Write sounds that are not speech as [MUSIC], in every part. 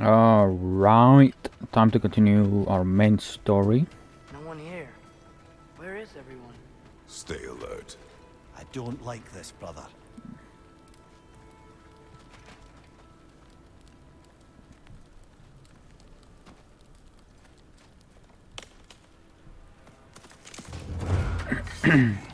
Alright, time to continue our main story. No one here. Where is everyone? Stay alert. I don't like this, brother. [CLEARS THROAT]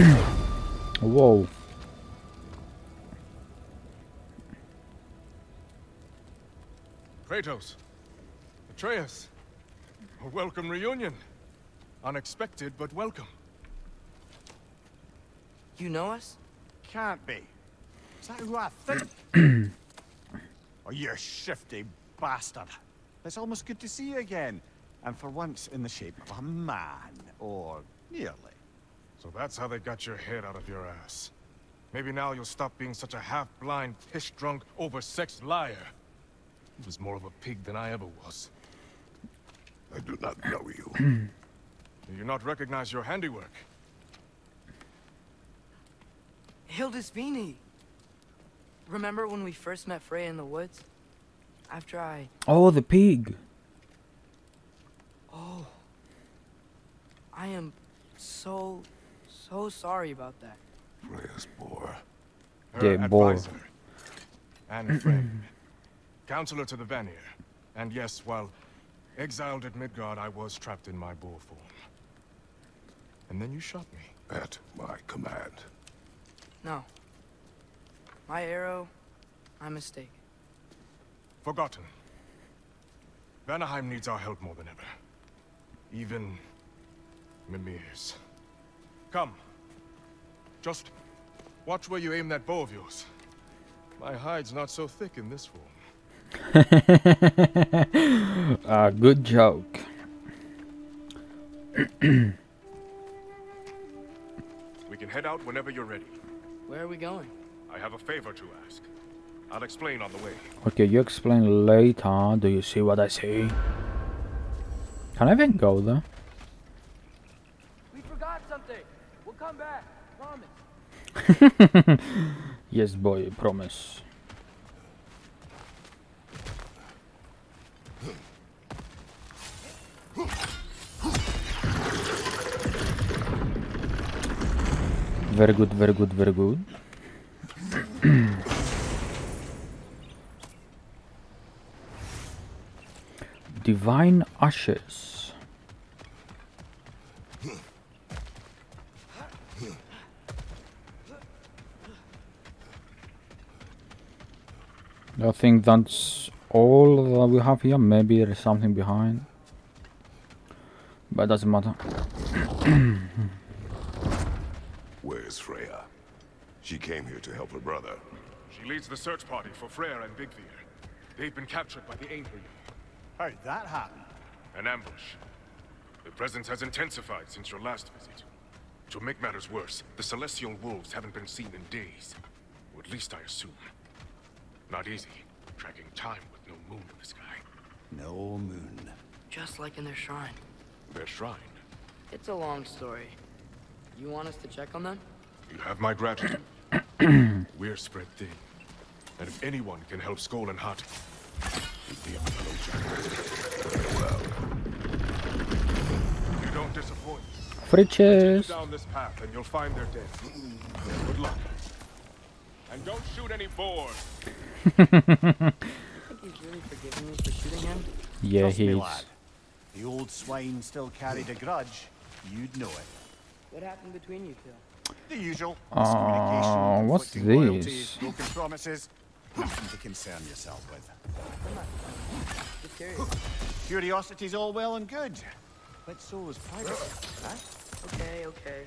[CLEARS THROAT] Whoa. Kratos, Atreus, a welcome reunion. Unexpected, but welcome. You know us? Can't be. Is that who I think? [CLEARS THROAT] oh, you shifty bastard. It's almost good to see you again. And for once in the shape of a man, or nearly. So that's how they got your head out of your ass. Maybe now you'll stop being such a half-blind, piss-drunk, oversexed liar. He was more of a pig than I ever was. I do not know you. [CLEARS THROAT] Do you not recognize your handiwork? Hildisvini! Remember when we first met Freya in the woods? After I... Oh, the pig. Oh. I am so, so sorry about that. Freya's boar. Her Yeah, boy. advisor. And friend. Counselor to the Vanir. And yes, while exiled at Midgard, I was trapped in my boar form. And then you shot me. At my command. No. My arrow, my mistake. Forgotten. Vanaheim needs our help more than ever. Even Mimir's. Come. Just watch where you aim that bow of yours. My hide's not so thick in this form. uh, [LAUGHS] good joke. We can head out whenever you're ready. Where are we going? I have a favor to ask. I'll explain on the way. Okay, you explain later. Do you see what I see? Can I even go there? We forgot something! We'll come back, promise. [LAUGHS] Yes, boy, promise. Very good, very good, very good. [CLEARS THROAT] Divine Ashes. I think that's all that we have here. Maybe there's something behind. But it doesn't matter. [COUGHS] Where's Freya? She came here to help her brother. She leads the search party for Freyr and Byggvir. They've been captured by the Einherjar. How'd that happen? An ambush. The presence has intensified since your last visit. To make matters worse, the Celestial Wolves haven't been seen in days. Or at least I assume. Not easy, tracking time with no moon in the sky. No moon. Just like in their shrine. Their shrine. It's a long story. You want us to check on them? You have my gratitude. [CLEARS THROAT] We're spread thin. And if anyone can help Skoll and Hati, you'd be a fellow giant. You don't disappoint. Fritches! Down this path and you'll find their dead. Good luck. And don't shoot any boars. I think he's really forgiven me for shooting him. Yeah, Trust me, lad. The old swine still carried a grudge. You'd know it. What happened between you two? The usual. Aw, miscommunication, what's conflicting loyalties, this? Broken promises. Nothing to concern yourself with. Curious. Curiosity's all well and good. But so is privacy, huh? Okay, okay.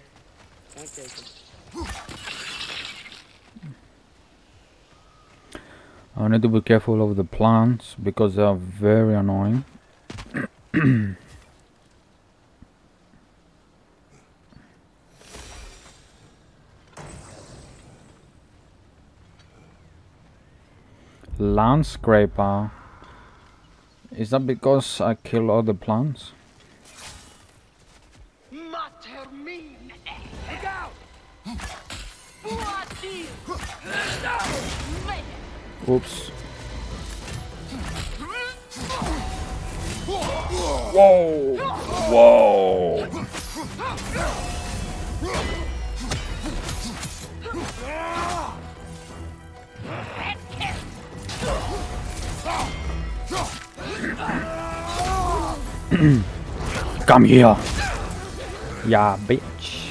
Point taken. I need to be careful of the plants because they are very annoying. Land scraper. Is that because I kill all the plants? Mater min! Look out! Buati! Oops. Whoa! Whoa! [CLEARS THROAT] Come here. Yeah, bitch.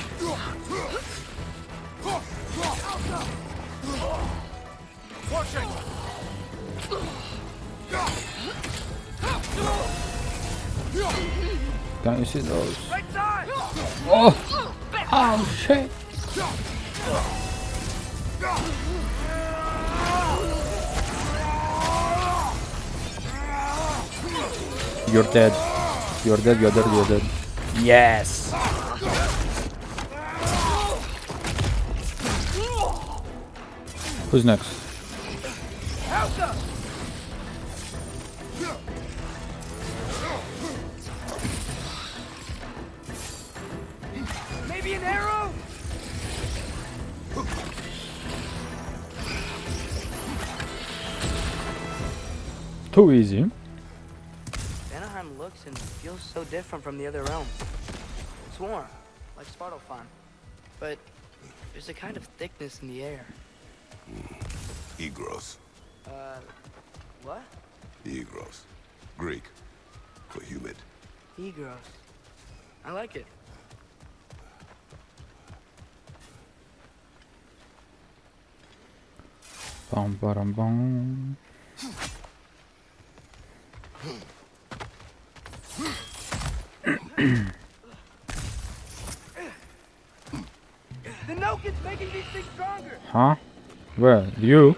Can you see those? Oh! Oh shit! You're dead. You're dead, you're dead, you're dead. Yes! Who's next? Too easy. Vanaheim looks and feels so different from the other realms. It's warm, like Svartalfheim. But there's a kind of thickness in the air. Hygros. Uh, what? Hygros. Greek. For humid. Hygros. I like it. Bum, bum, bum. The Nokin's making these things stronger! Huh? Where? You?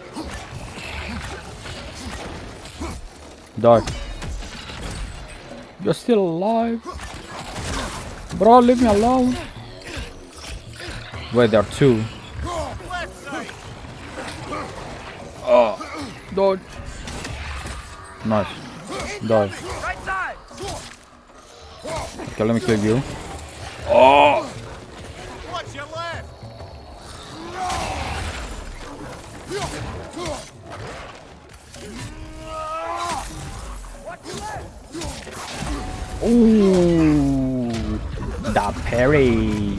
Die. You're still alive? Bro, leave me alone. Wait, there are two. Oh, dodge. Nice. Die. Okay, let me kill you. Oh! Watch your left! Ooh, the parry.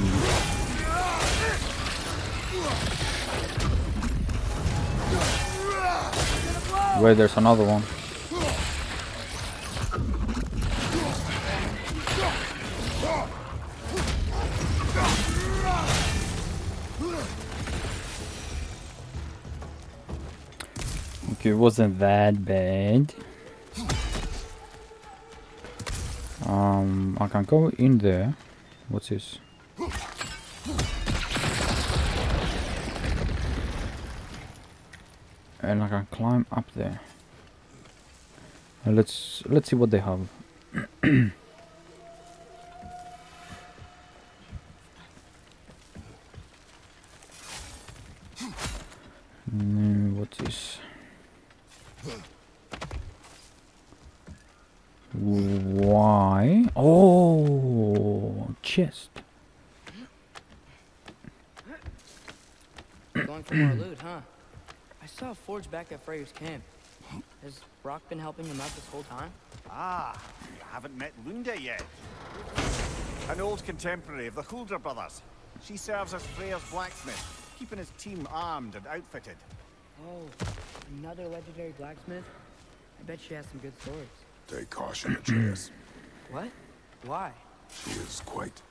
Wait, there's another one. It wasn't that bad. Um, I can go in there. What's this? And I can climb up there. Let's let's see what they have. [CLEARS THROAT] Mm, what's this? Why? Oh, chest. Going for more loot, huh? I saw a forge back at Freyr's camp. Has Brok been helping him out this whole time? Ah, you haven't met Lunda yet. An old contemporary of the Huldra brothers. She serves as Freyr's blacksmith, keeping his team armed and outfitted. Oh, another legendary blacksmith? I bet she has some good stories. Take caution, Atreus. [CLEARS THROAT] What? Why? she is quite...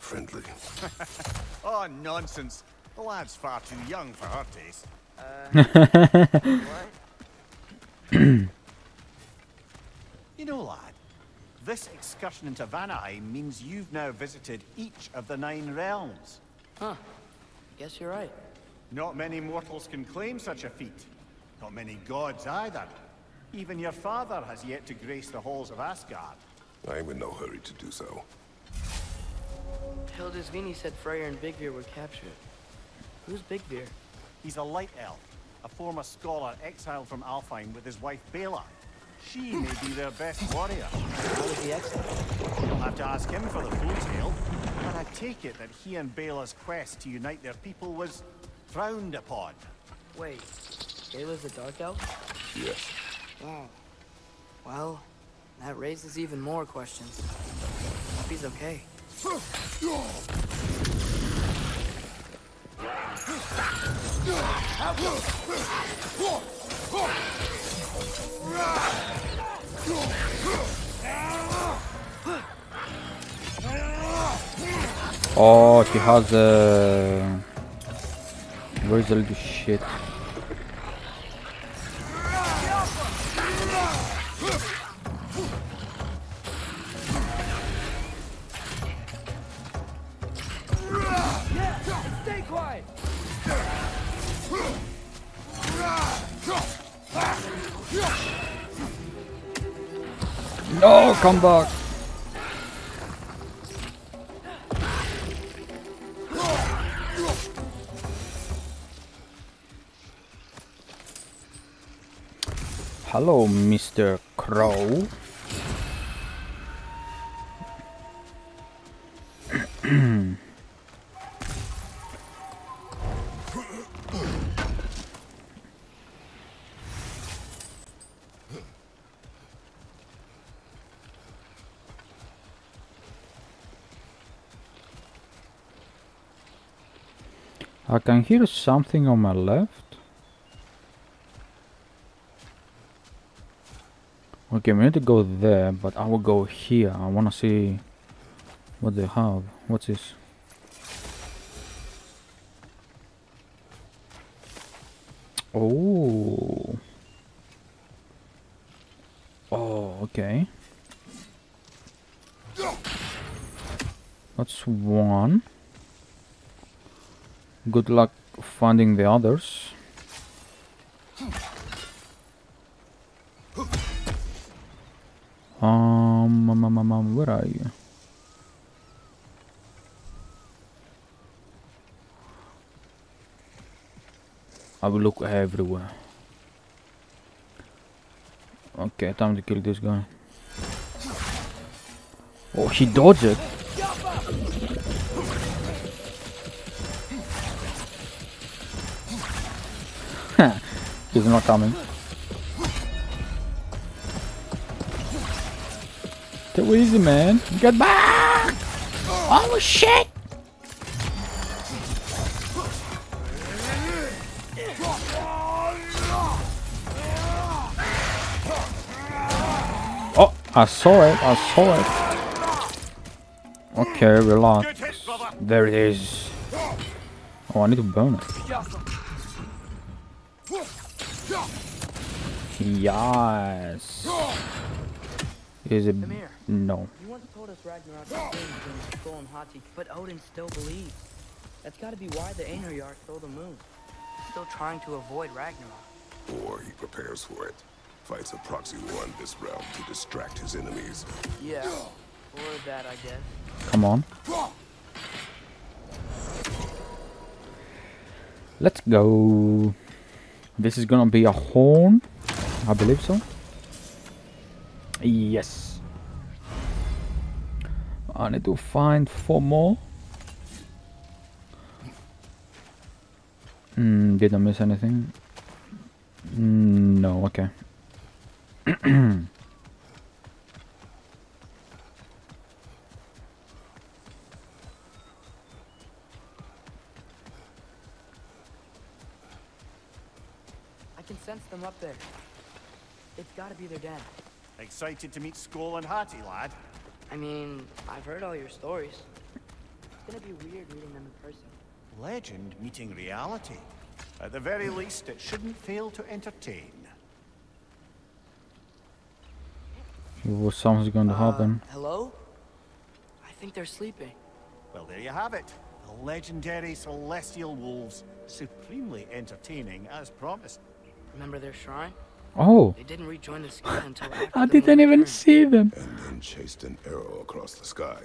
friendly. [LAUGHS] Oh, nonsense. The lad's far too young for her taste. What? [LAUGHS] You know, lad, this excursion into Vanaheim means you've now visited each of the nine realms. Huh. Guess you're right. Not many mortals can claim such a feat. Not many gods either. Even your father has yet to grace the halls of Asgard. I am in no hurry to do so. Hildisvini said Freyr and Byggvir were captured. Who's Byggvir? He's a light elf, a former scholar exiled from Alfheim with his wife Beyla. She may be their best warrior. How was the exile? You'll have to ask him for the full tale. But I take it that he and Beyla's quest to unite their people was frowned upon. Wait, Ayla's a dark elf? Yes. Oh. Well, that raises even more questions. Hope he's okay. Oh, he has uh, a. Where's the little shit? No, come back! Hello, Mr. Crow. I can hear something on my left. Okay, we need to go there, but I will go here. I wanna see what they have. What's this? Oh. Oh, okay. That's one. Good luck finding the others. Um, um, um, um, um, where are you? I will look everywhere. Okay, time to kill this guy. Oh, he dodged it. He's not coming. Too easy, man. Get back! Oh shit! Oh, I saw it. I saw it. Okay, relax. There it is. Oh, I need to burn it. Yes. Is it? No. You once told us Ragnarok was doomed between Skoll and Hati, but Odin still believes. That's gotta be why the Einherjar stole the moon. Still trying to avoid Ragnarok. Or he prepares for it. Fights a proxy war in this realm to distract his enemies. Yeah. Or that, I guess. Come on. Let's go. This is gonna be a horn. I believe so. Yes. I need to find four more. Hmm, did I miss anything? Mm, no, okay. I can sense them up there. It's gotta be their dad. Excited to meet Skoll and Hati, lad? I mean, I've heard all your stories. It's gonna be weird meeting them in person. Legend meeting reality. At the very least, it shouldn't fail to entertain. What something's going to happen? Uh, hello? I think they're sleeping. Well, there you have it. The legendary celestial wolves. Supremely entertaining, as promised. Remember their shrine? Oh, They didn't rejoin the sky until [LAUGHS] I didn't even returned. see them. And then chased an arrow across the sky.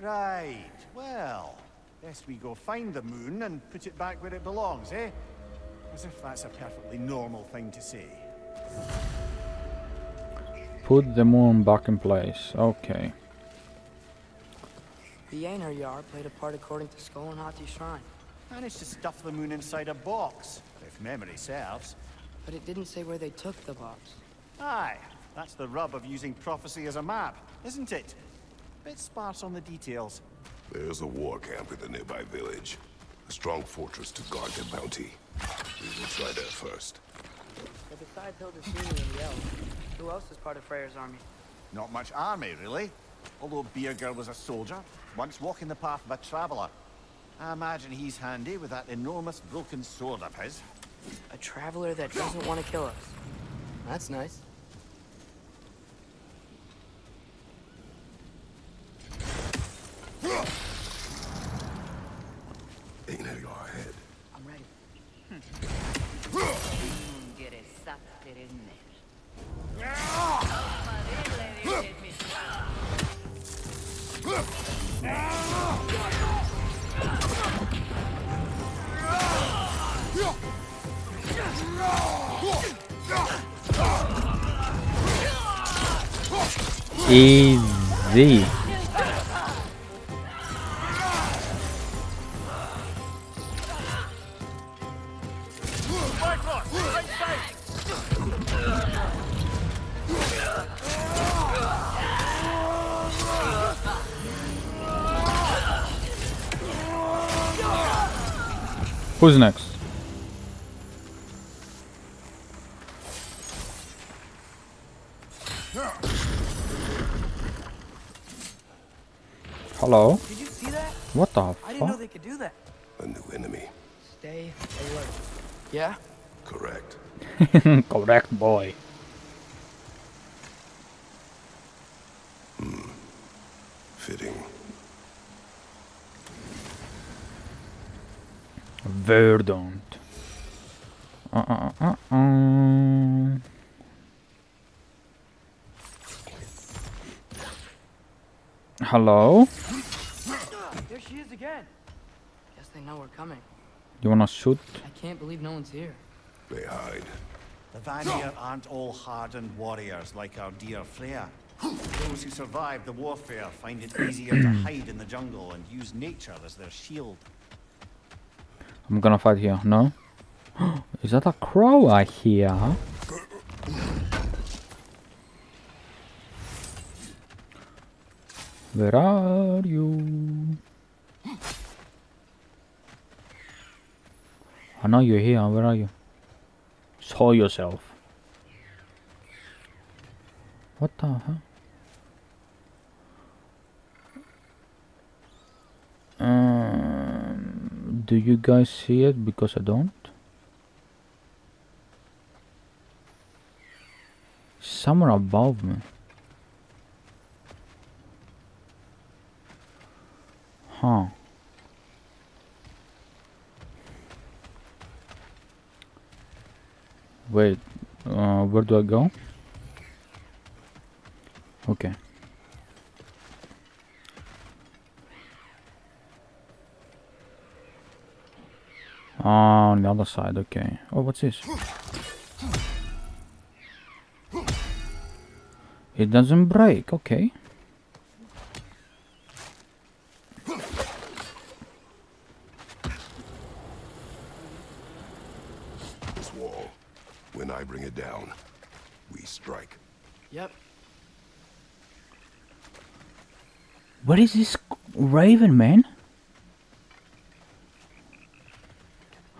Right, well, best we go find the moon and put it back where it belongs, eh? As if that's a perfectly normal thing to say. Put the moon back in place. Okay. The Ainar played a part according to Skoll and Hati's shrine, Managed to stuff the moon inside a box, if memory serves. But it didn't say where they took the box. Aye, that's the rub of using prophecy as a map, isn't it? Bit sparse on the details. There's a war camp in the nearby village. A strong fortress to guard their bounty. We will try there first. But besides Hildisvini and the elves, who else is part of Freyr's army? Not much army, really. Although Birgir was a soldier, once walking the path of a traveller. I imagine he's handy with that enormous broken sword of his. A traveler that doesn't want to kill us. That's nice. Ain't it your head? I'm ready. Hmm. Easy. Who's next? Hello? Did you see that? What the I didn't know they could do that. A new enemy. Stay alert. Yeah? Correct. [LAUGHS] Correct boy. Fitting. Verdant. Uh, uh, uh, uh, uh. Hello? There she is again. Guess they know we're coming. You wanna shoot? I can't believe no one's here. They hide. The Vanir aren't all hardened warriors like our dear Freya. Those who survive the warfare find it easier to [CLEARS THROAT] hide in the jungle and use nature as their shield. I'm gonna fight here. No? [GASPS] Is that a crow I hear? Where are you? I know you're here. Where are you? Show yourself. What the hell? Um, do you guys see it? Because I don't. Somewhere above me. Huh. Wait, uh, where do I go? Okay. On the other side, okay. Oh, what's this? It doesn't break, okay. This wall. When I bring it down, we strike. Yep. What is this raven, man?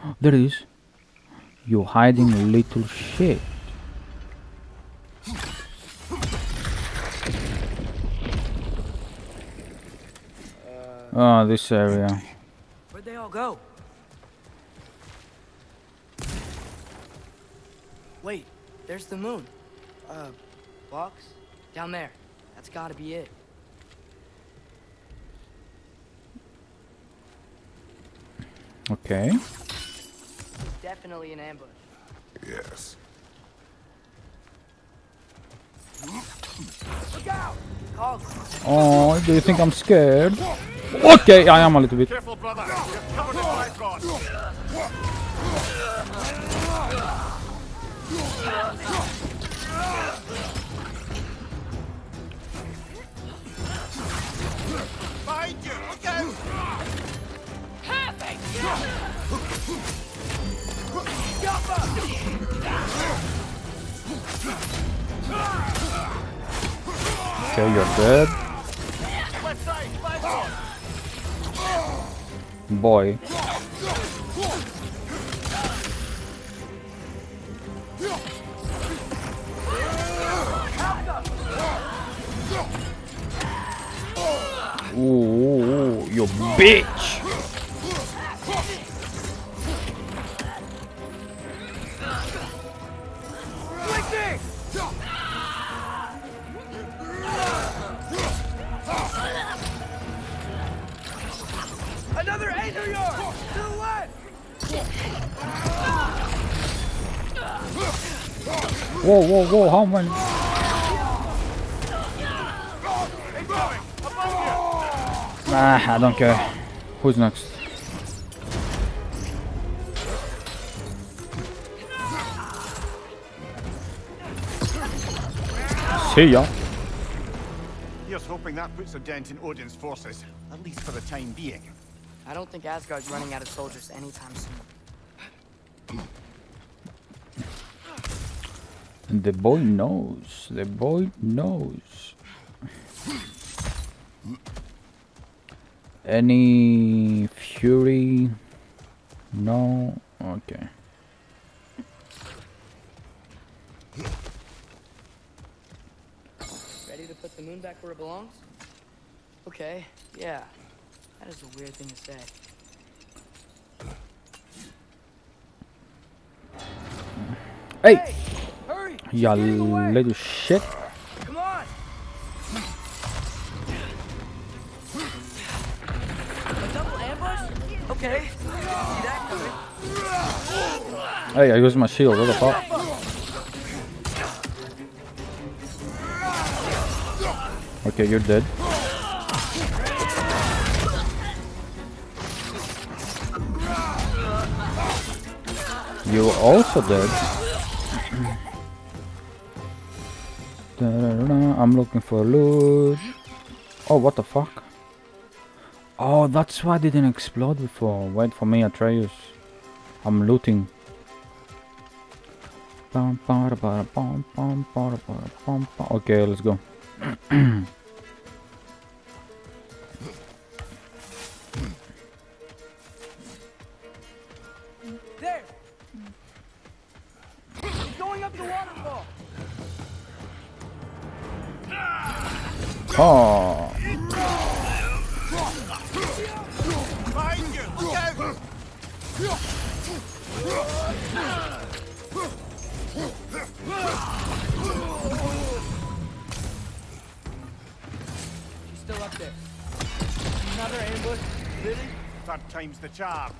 [GASPS] There it is. You hiding a little shit. Oh, this area. Where'd they all go? Wait, there's the moon. Uh, box? Down there. That's gotta be it. Okay. Definitely an ambush. Yes. Look out! Oh, do you think I'm scared? Okay, I am a little bit. Careful, Find! Okay, you're dead. Boy. Ooh, ooh, ooh, you bitch! Another 800 yards! To the left! Whoa, whoa, whoa, how many? Nah, I don't care. Who's next? See ya. Here's hoping that puts a dent in Odin's forces, at least for the time being. I don't think Asgard's running out of soldiers anytime soon. The boy knows. The boy knows. Any fury? No. Okay. Ready to put the moon back where it belongs? Okay, yeah. That is a weird thing to say. Hey, Hurry! ya Getting away. little shit. Okay. Hey, I used my shield. What the fuck? Okay, you're dead. You also dead. I'm looking for loot. Oh, what the fuck? Oh, that's why it didn't explode before. Wait for me, Atreus. I'm looting. Bum, bada, bada, bum, bum, bada, bada, bum, bum. Okay, let's go. There! Going up the waterfall! Oh, Third time's the charm.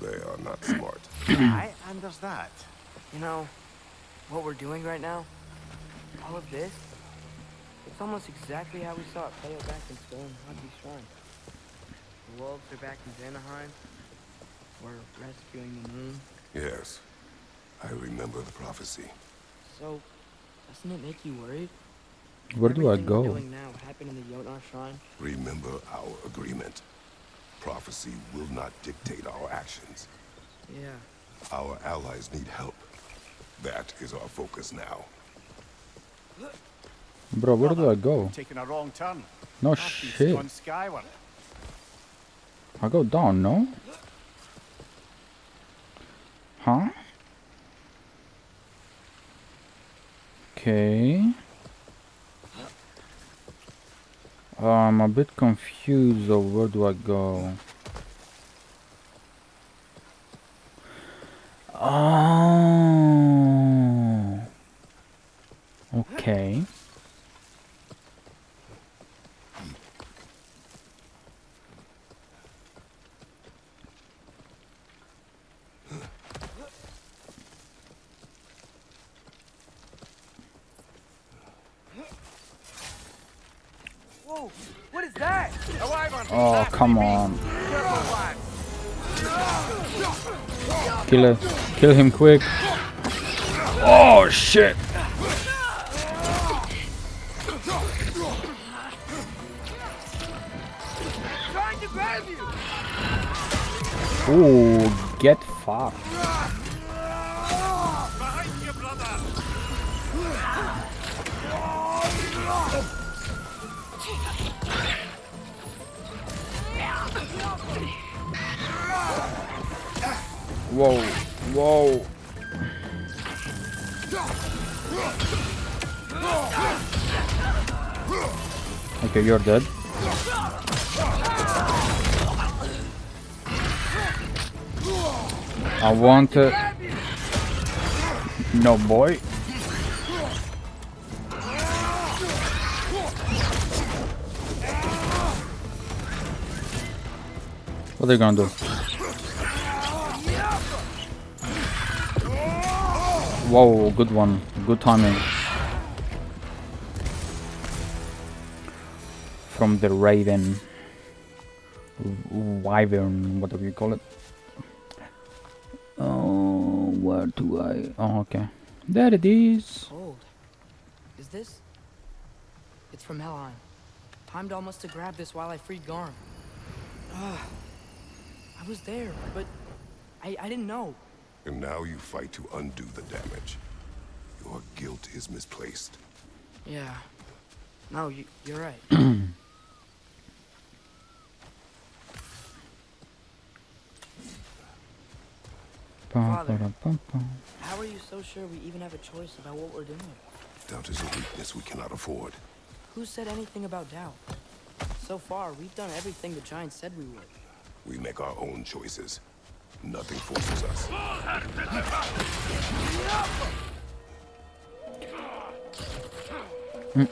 They are not smart. [CLEARS THROAT] Aye, [CLEARS THROAT] and there's that. You know, what we're doing right now, all of this, it's almost exactly how we saw it play out back in Stone Hockey Shrine. The wolves are back in Vanaheim. We're rescuing the moon. Yes. I remember the prophecy. So, doesn't it make you worried? where do I go? doing now happened in the Jotnar Shrine. Remember our agreement. Prophecy will not dictate our actions. Yeah. Our allies need help. That is our focus now. Bro, where do I go? Taking a wrong turn. No Half-beast's shit. I go down, no? Huh? Okay. Uh, I'm a bit confused of where do I go. Oh. Okay. Whoa! What is that? A wyvern! Oh, come on. Kill it. Kill him quick. Oh shit. Ooh, get fucked. Whoa, whoa. Okay, you're dead. I want it. No boy. What are they gonna do? Whoa, good one. Good timing. From the Raven. Wyvern, whatever you call it. Oh, where do I... Oh, okay. There it is. Cold. Is this? It's from Helheim. Heimdall must have grabbed this while I freed Garm. Ugh. I was there, but I, I didn't know. And now you fight to undo the damage. Your guilt is misplaced. Yeah. No, you, you're right. Pa, pa, ra, pa, pa. How are you so sure we even have a choice about what we're doing? Doubt is a weakness we cannot afford. Who said anything about doubt? So far, we've done everything the Giants said we would. We make our own choices. Nothing forces us. You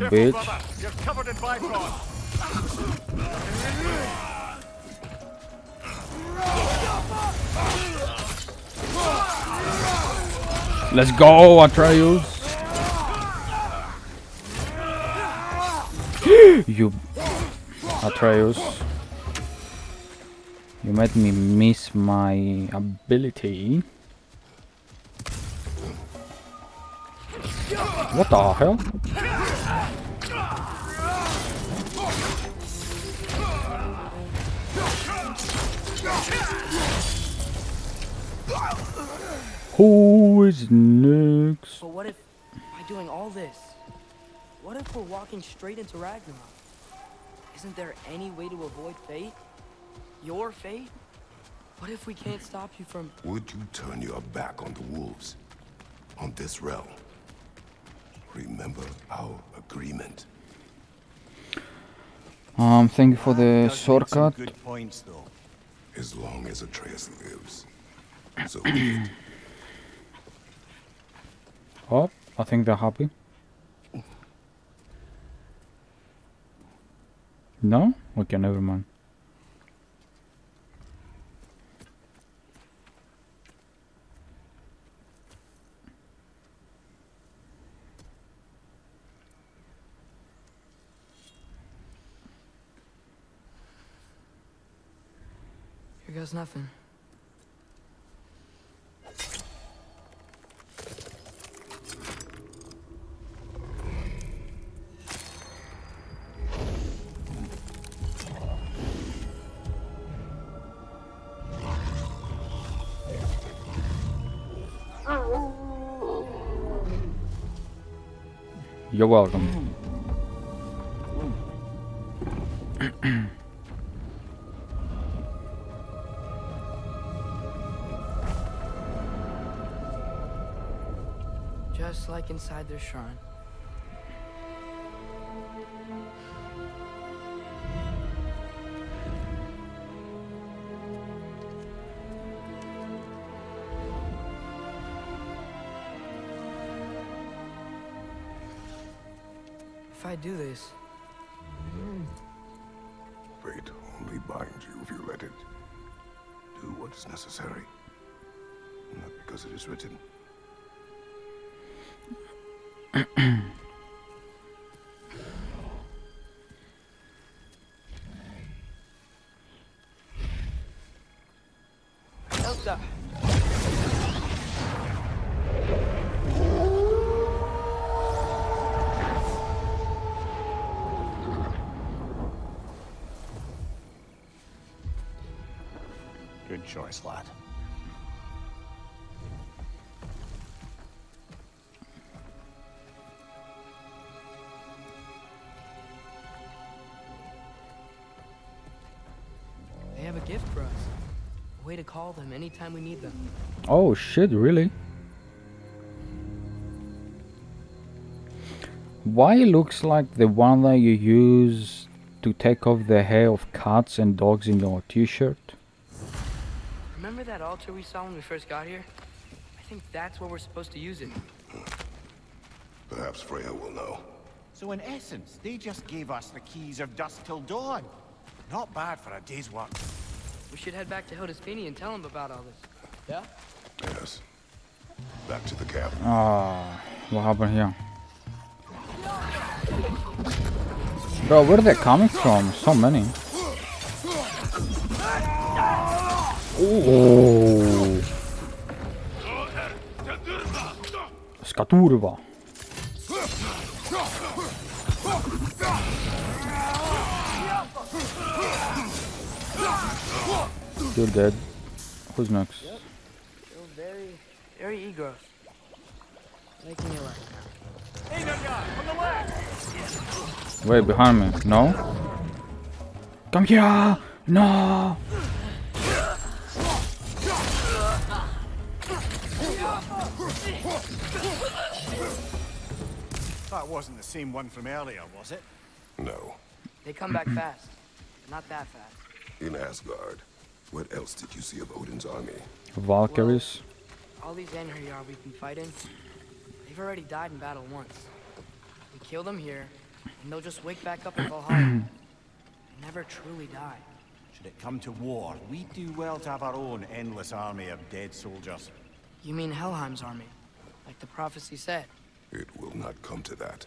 bitch. You're covered in Bifrost. Let's go, Atreus. You Atreus. You made me miss my ability. What the hell? Who is next? But what if, by doing all this, what if we're walking straight into Ragnarok? Isn't there any way to avoid fate? Your fate? What if we can't stop you from... Would you turn your back on the wolves? On this realm? Remember our agreement. Um, thank you for the Does make sword some cut. Good points, though. As long as Atreus lives. So be it. [CLEARS THROAT] Oh, I think they're happy. No? Okay, never mind. Here goes nothing. You're welcome. Just like inside their shrine. choice. They have a gift for us. A way to call them anytime we need them. Oh shit, really? Why looks like the one that you use to take off the hair of cats and dogs in your t-shirt? Remember that altar we saw when we first got here? I think that's where we're supposed to use it. Perhaps Freya will know. So in essence, they just gave us the keys of dusk till dawn. Not bad for a day's work. We should head back to Hildisvini and tell him about all this. Yeah? Yes. Back to the cabin. Ah, what happened here? Bro, where are they coming from? So many. Oh. Skaturva. You're dead. Who's next? Still very, very egros. Making it like Wait, behind me. No? Come here! No! That wasn't the same one from earlier, was it? No. They come back [CLEARS THROAT] fast. but Not that fast. In Asgard. What else did you see of Odin's army? Valkyries. All these Einherjar we've been fighting, they've already died in battle once. We kill them here, and they'll just wake back up in Valhalla. [CLEARS THROAT] They never truly die. Should it come to war, we'd do well to have our own endless army of dead soldiers. You mean Helheim's army, like the prophecy said. It will not come to that.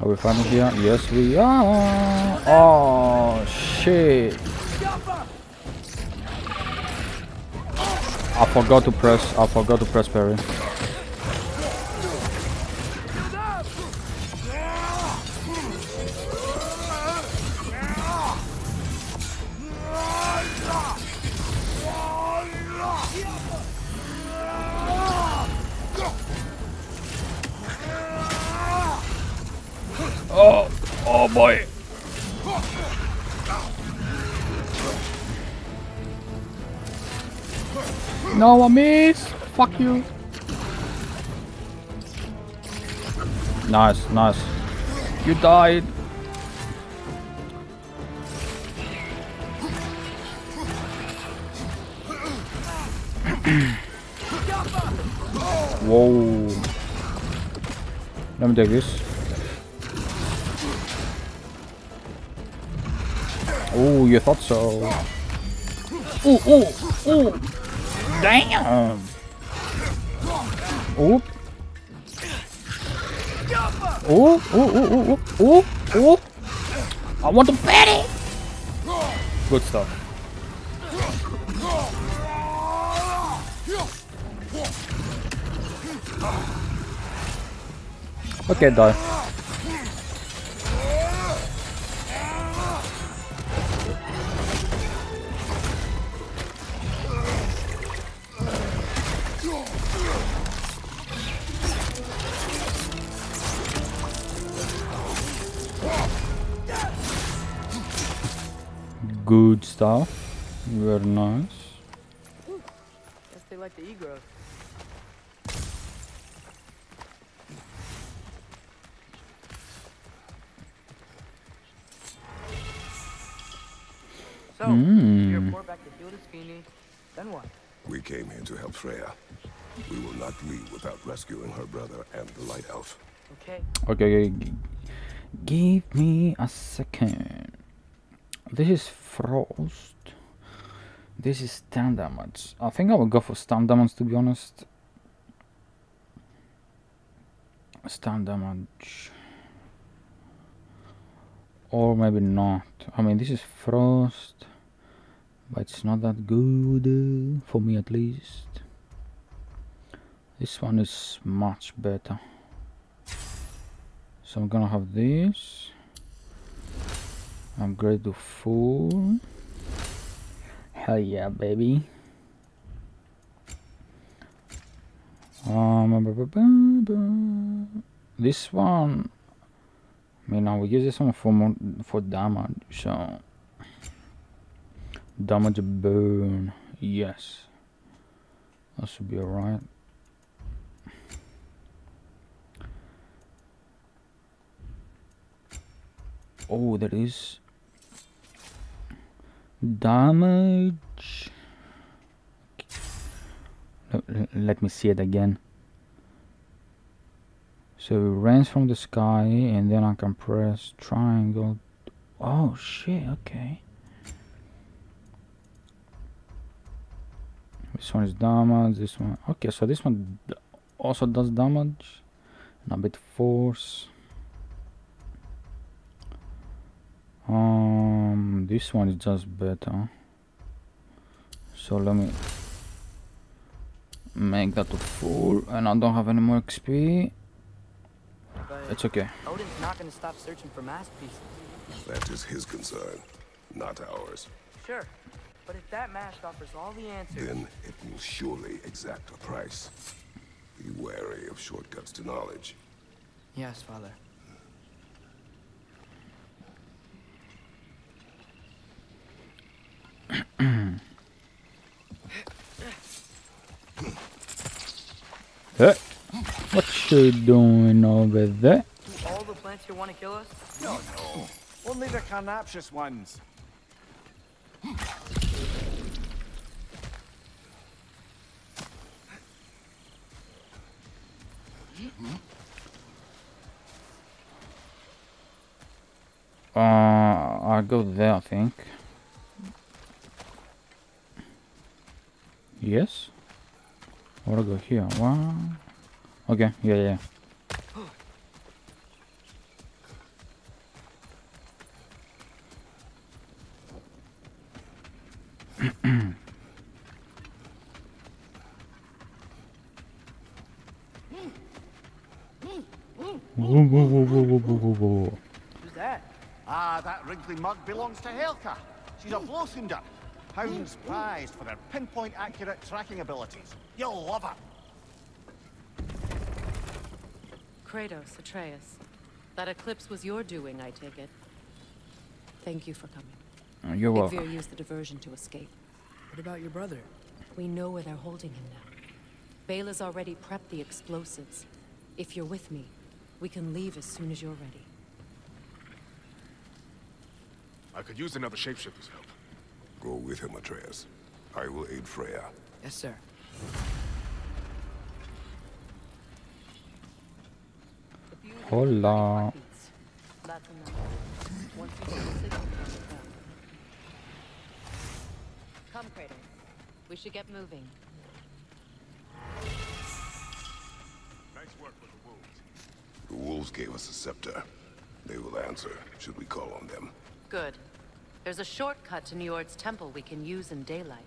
Are we fighting here? Yes, we are. Oh, shit. I forgot to press. I forgot to press parry. Boy. No, I missed. Fuck you. Nice, nice. You died. Whoa. Let me take this. Oh, you thought so. Ooh, ooh, ooh. Damn. Oop. Ooh, ooh, ooh, ooh, ooh, ooh, ooh. I want the fatty. Good stuff. Okay, die. Good stuff. Very nice. Guess they like the egros. So, Mm. you report back to Hildisvini, then what? We came here to help Freya. We will not leave without rescuing her brother and the Light Elf. Okay, Okay, okay, give me a second. This is frost. This is stun damage. I think I will go for stun damage to be honest. Stun damage. Or maybe not. I mean, this is frost. But it's not that good. uh, For me at least. This one is much better. So I'm gonna have this. Upgrade to full. Hell yeah, baby. Um, this one. I mean, I will use this one for more, for damage. So Damage burn. Yes. That should be alright. Oh, there is damage. Let, me see it again. So it rains from the sky and then I can press triangle. Oh shit, okay. This one is damage, this one. Okay, so this one also does damage. And a bit force. Um, this one is just better. So let me make that to full. And I don't have any more XP. But It's okay. Odin's not gonna stop searching for masterpieces. That is his concern, not ours. Sure. But if that mask offers all the answers, Then it will surely exact a price. Be wary of shortcuts to knowledge. Yes, father. Hey, what you doing over there? Do all the plants here want to kill us? No, no. Only the carnivorous ones. Uh, I'll go there, I think. Yes? Or I'll go here. Wow. Okay, yeah, yeah. Whoa, whoa, whoa, whoa, whoa, whoa, whoa, whoa. Who's that? Ah, that wrinkly mug belongs to Helka. She's a Blothunder. Hounds prized for their pinpoint accurate tracking abilities. You'll love her. Kratos, Atreus. That eclipse was your doing, I take it. Thank you for coming. Uh, You're welcome. Byggvir used the diversion to escape. What about your brother? We know where they're holding him now. Beyla's already prepped the explosives. If you're with me, we can leave as soon as you're ready. I could use another shapeshifter's help. Go with him, Atreus. I will aid Freya. Yes, sir. The fuse is Hola. 25 beats. That's enough. Once you see the signal, let it go. Come, Kratos. We should get moving. Nice work with the wolves. The wolves gave us a scepter. They will answer, should we call on them. Good. There's a shortcut to Njord's temple we can use in daylight.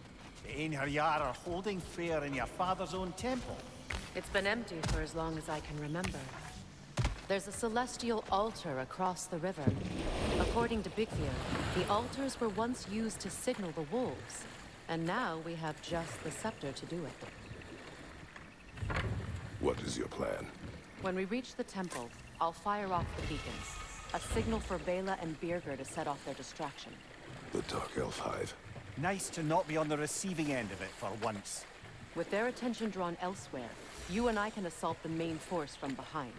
Einherjar are holding fair in your father's own temple. It's been empty for as long as I can remember. There's a celestial altar across the river. According to Byggvir, the altars were once used to signal the wolves, and now we have just the scepter to do it. What is your plan? When we reach the temple, I'll fire off the beacons. A signal for Beyla and Birgir to set off their distraction. The Dark Elf Hive. Nice to not be on the receiving end of it for once. With their attention drawn elsewhere, you and I can assault the main force from behind.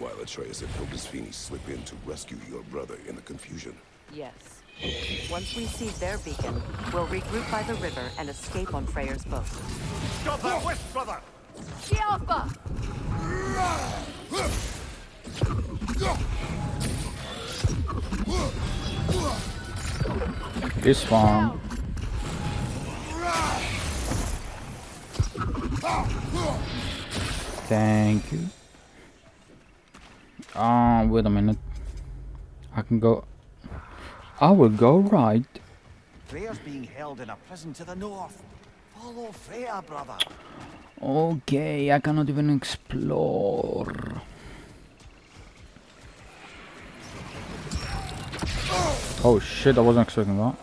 While Atreus and Hildisvini slip in to rescue your brother in the confusion. Yes. Once we see their beacon, we'll regroup by the river and escape on Freyr's boat. Stop that whisk, brother! Gialfa! This one. Thank you. Ah, wait a minute. I can go. I will go right. Freya's being held in a prison to the north. Follow Freya, brother. Okay, I cannot even explore. Oh shit, I wasn't expecting that.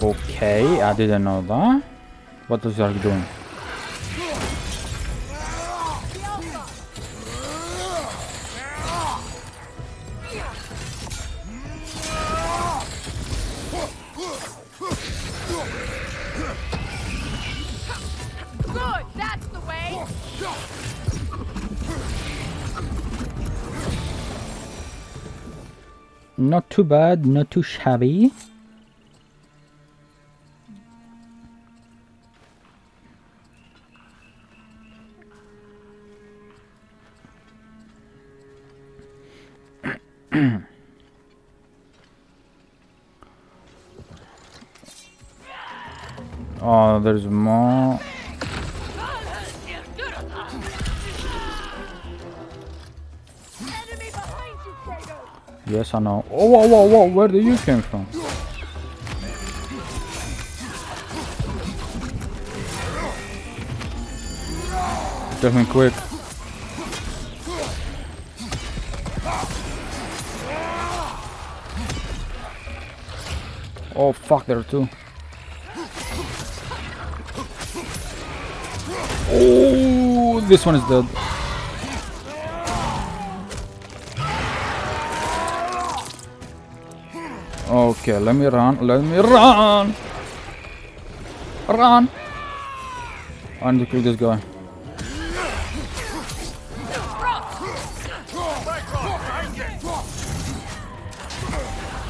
Okay. I didn't know that. What was Zark doing? Not too bad, not too shabby. oh, there's more. Yes, or no? Oh, whoa, whoa, whoa! Where did you came from? Take me quick. Oh fuck, there are two. Oh, this one is dead. Okay, let me run. Let me run. Run. I need to kill this guy.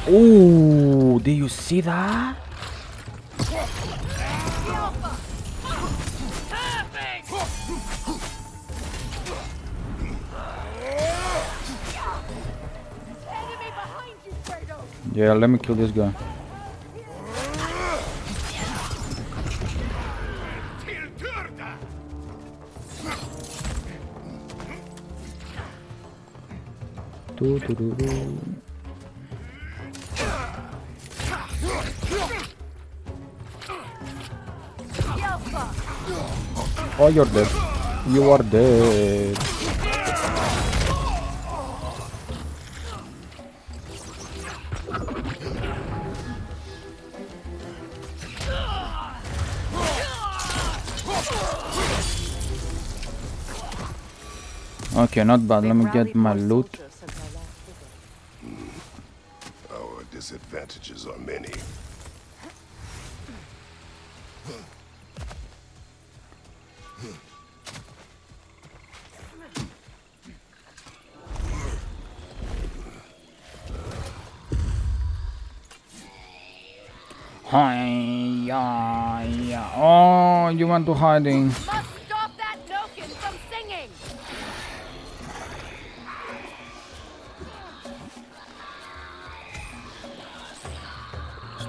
Oh, do you see that? Yeah, let me kill this guy. Oh, you're dead. You are dead. Okay, not bad. Let me get my loot. our last visit. Our disadvantages are many. Hi, yeah, yeah. Oh, you went to hiding.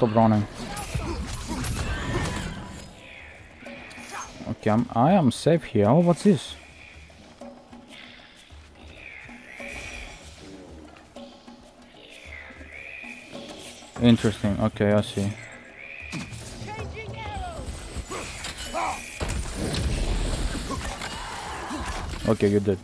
Running. Okay, I'm, I am safe here. Oh, what's this? Interesting. Okay, I see. Okay, you did.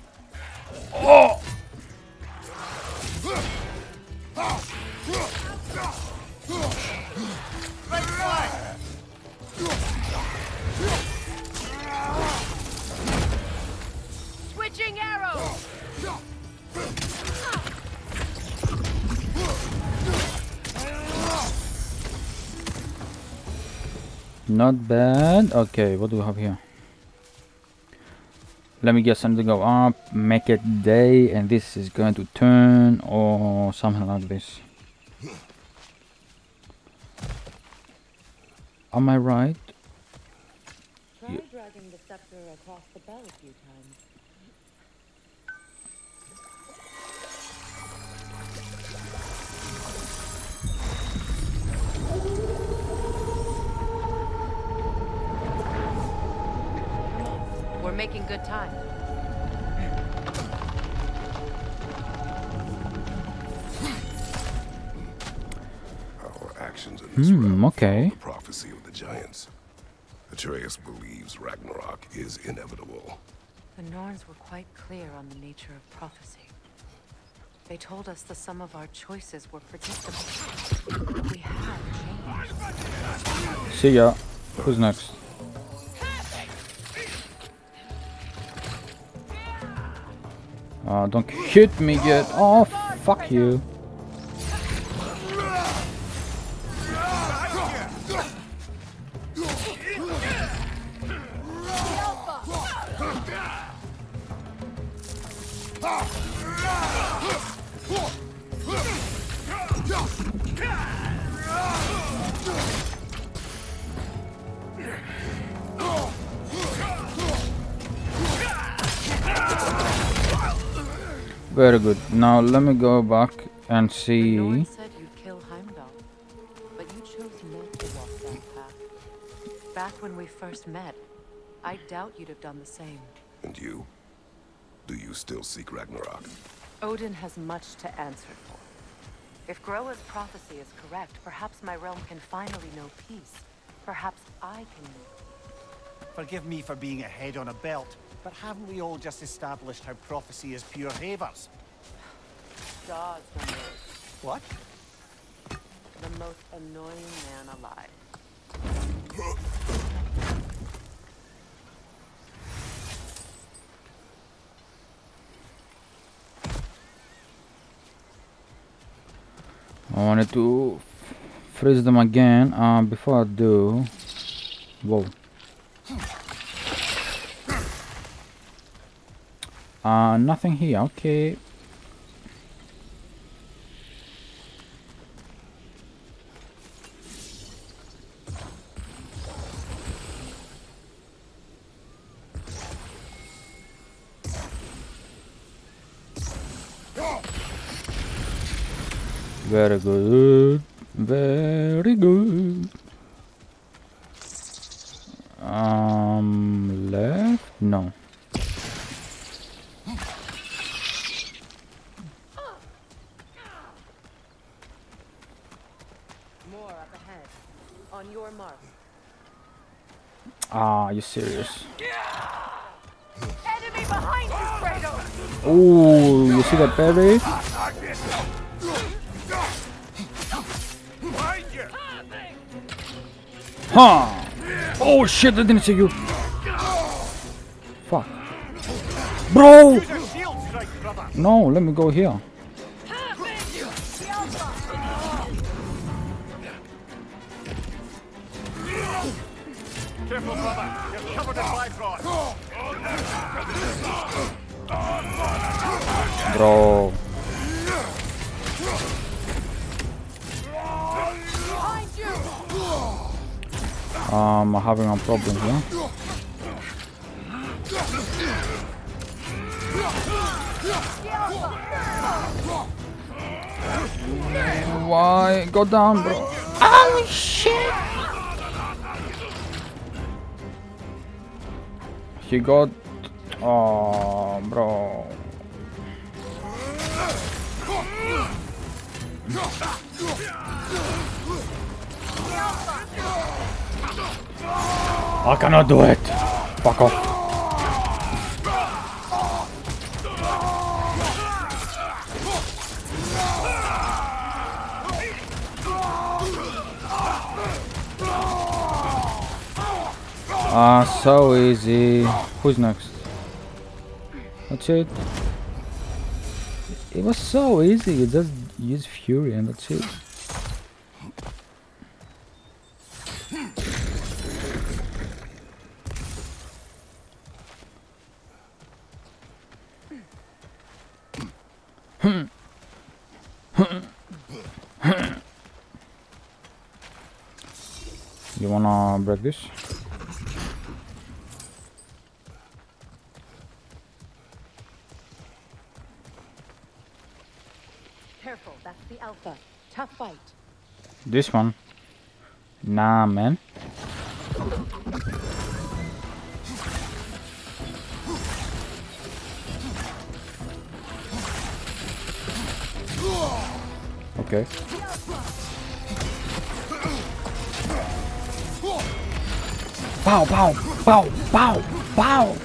Not bad. Okay, what do we have here? Let me I need to go up, make it day, and this is going to turn, or something like this. Am I right? Try dragging the scepter across the bell a few times. Making good time. Our actions in this Hmm, okay. the prophecy of the giants. Atreus believes Ragnarok is inevitable. The Norns were quite clear on the nature of prophecy. They told us the sum of our choices were predictable. We have changed. See ya. Who's next? Uh, don't hit me yet. Oh, fuck you. Very good. Now let me go back and The see. Norn said you'd kill Heimdall, but you chose not to walk that path. Back when we first met, I doubt you'd have done the same. And you? Do you still seek Ragnarok? Odin has much to answer for. If Groa's prophecy is correct, perhaps my realm can finally know peace. Perhaps I can know. Forgive me for being a head on a belt, but haven't we all just established how prophecy is pure havers? God's the most, What? the most annoying man alive. I wanted to freeze them again. Uh, before I do, whoa. Uh, nothing here. Okay. Very good. Very good. Um, left? No. More up ahead. On your mark. Ah, you serious? Enemy behind you, Kratos! Oh, you see that berry? Huh! Oh shit, I didn't see you. Fuck. Bro! No, let me go here. Careful, brother! You're covered in! Bro. I'm having a problem here. Why? Go down, bro. Oh shit! He got. Oh, bro. I cannot do it. Fuck off. Ah, so easy. Who's next? That's it. It was so easy. You just use Fury and that's it. You this? Careful, that's the Alpha. Tough fight. This one? Nah, man. Okay. Pow, pow, pow, pow, pow.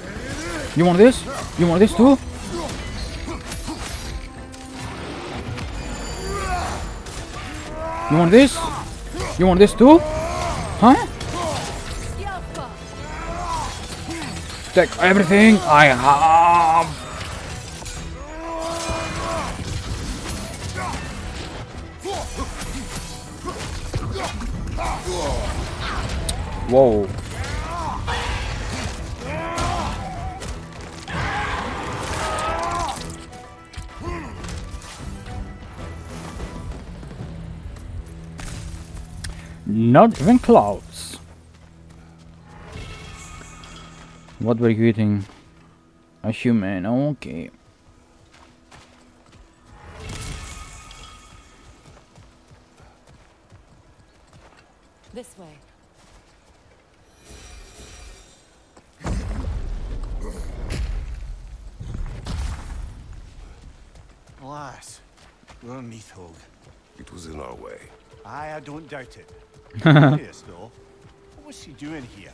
You want this? You want this too? You want this? You want this too? Huh? Take everything I have. Whoa. Not even clouds. What were you eating? A human, okay. Doubt it. Curious, though. What was she doing here?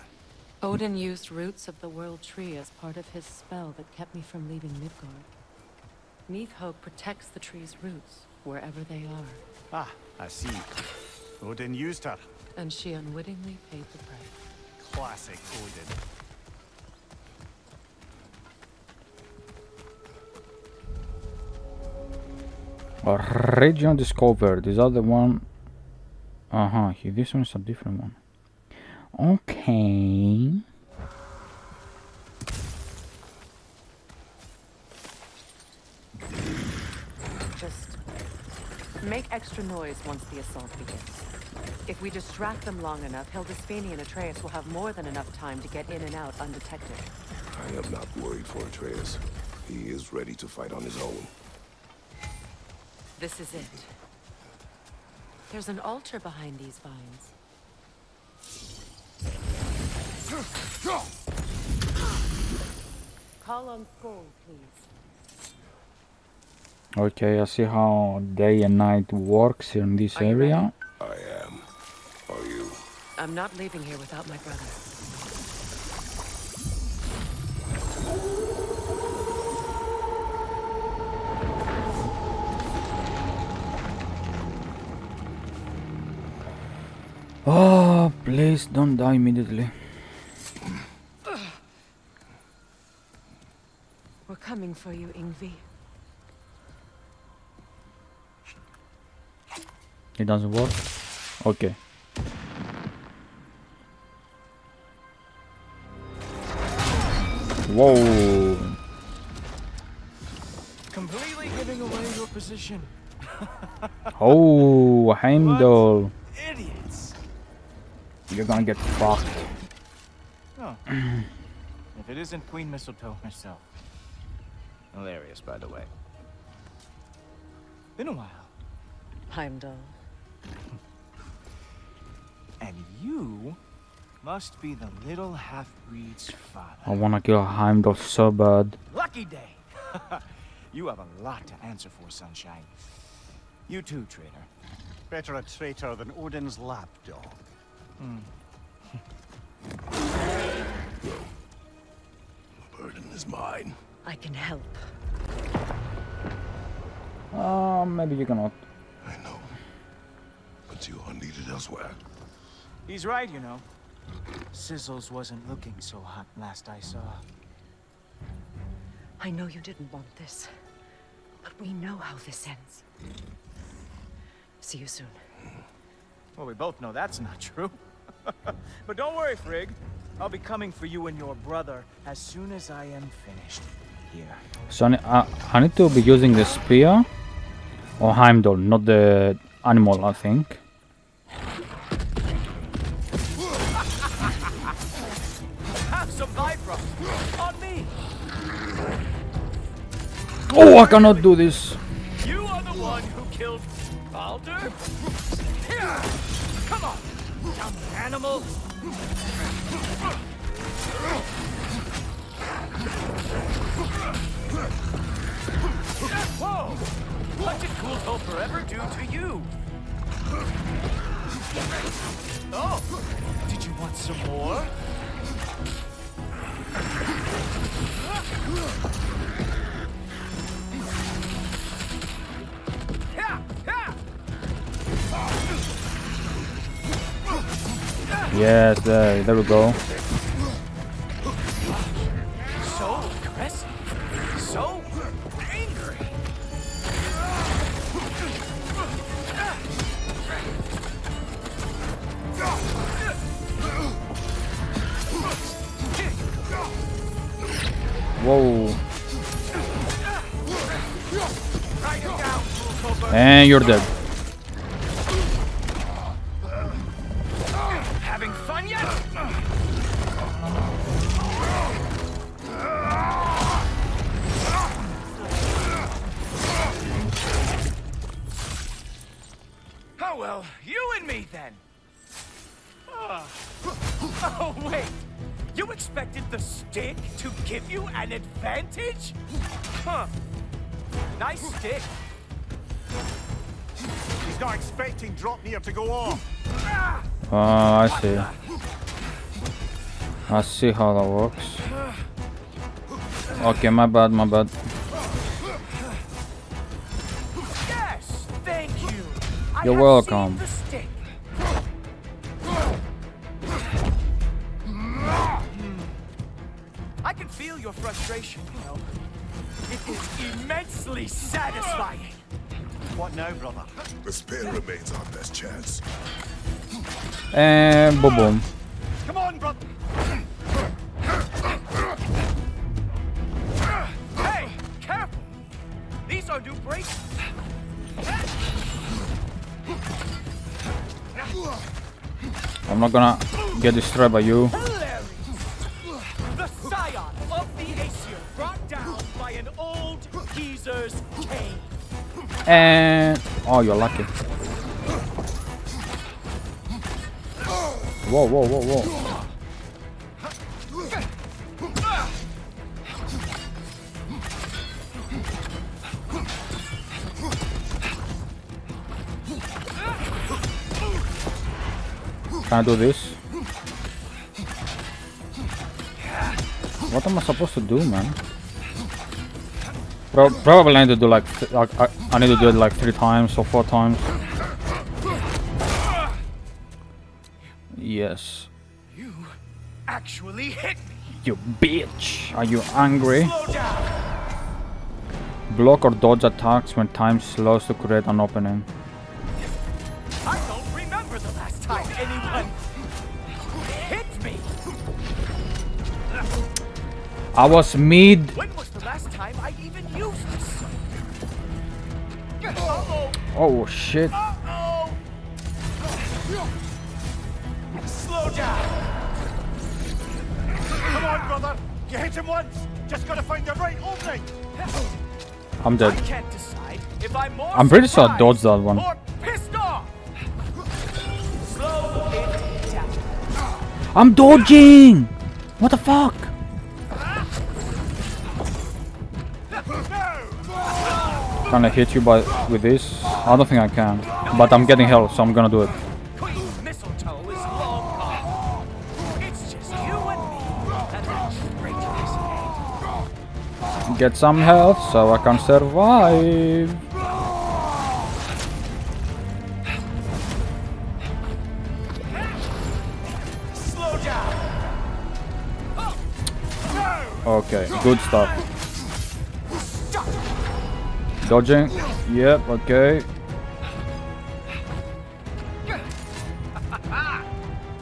Odin used roots of the World Tree as part of his spell that kept me from leaving Midgard. Nidhogg protects the tree's roots, wherever they are, Ah, I see. Odin used her. and she unwittingly paid the price. Classic Odin. A region discovered. Is that the one? Uh huh. This one's a different one. Okay. Just make extra noise once the assault begins. If we distract them long enough, Hildisvini and Atreus will have more than enough time to get in and out undetected. I am not worried for Atreus. He is ready to fight on his own. This is it. There's an altar behind these vines. Call on Skoll, please. Okay, I see how day and night works in this Are area. I am. Are you? I'm not leaving here without my brother. Oh, please don't die immediately. We're coming for you, Ingvi. It doesn't work. Okay. Whoa. Completely giving away your position. [LAUGHS] Oh, Heimdall. Idiots. You're gonna get fucked. Oh. [CLEARS THROAT] if it isn't Queen Mistletoe herself. Hilarious, by the way. Been a while. Heimdall. [LAUGHS] And you must be the little half-breed's father. I wanna kill Heimdall so bad. Lucky day! [LAUGHS] you have a lot to answer for, Sunshine. You too, traitor. Better a traitor than Odin's lapdog. The burden is mine. I can help. Uh, maybe you cannot. I know. But you are needed elsewhere. He's right, you know. Sizzles wasn't looking so hot last I saw. I know you didn't want this, but we know how this ends. See you soon. Well, we both know that's not true. [LAUGHS] but don't worry, Frigg. I'll be coming for you and your brother as soon as I am finished. Here. So I, I, need to be using the spear or Heimdall, not the animal, I think. [LAUGHS] Have some Bifrost! On me! Oh, I cannot do this. Animal! Whoa! What did Cool Toe Forever do to you? Oh! Did you want some more? Yeah! Yeah! Yes, there, there we go. So aggressive. So angry. Whoa. And you're dead. See how that works. Okay, my bad, my bad. Yes, thank you. You're welcome. seen the stick. Hmm. I can feel your frustration, you know. It is immensely satisfying. What now, brother? The spear remains our best chance. And boom boom. Gonna get destroyed by you. The scion of the Aesir brought down by an old geezer's cane. And oh, you're lucky. Whoa, whoa, whoa, whoa. I do this? What am I supposed to do, man? Pro probably I need to do like, th I, I need to do it like three times or four times. Yes. You actually hit me. You bitch! Are you angry? Block or dodge attacks when time slows to create an opening. I was mid. When was the last time I even used this? Uh-oh. Oh shit. Uh-oh. Slow down. Come on, brother. You hit him once. Just gotta find the right opening. I'm I dead. can't decide if I'm more I'm pretty sure I dodged that one. Or pissed off. Slow it down. I'm dodging! What the fuck? Can I hit you by with this? I don't think I can. But I'm getting health, so I'm gonna do it. Queen Mistletoe is long gone. It's just you and me and that traitorous egg. Get some health so I can survive. Okay, good stuff. Dodging. Yep, okay.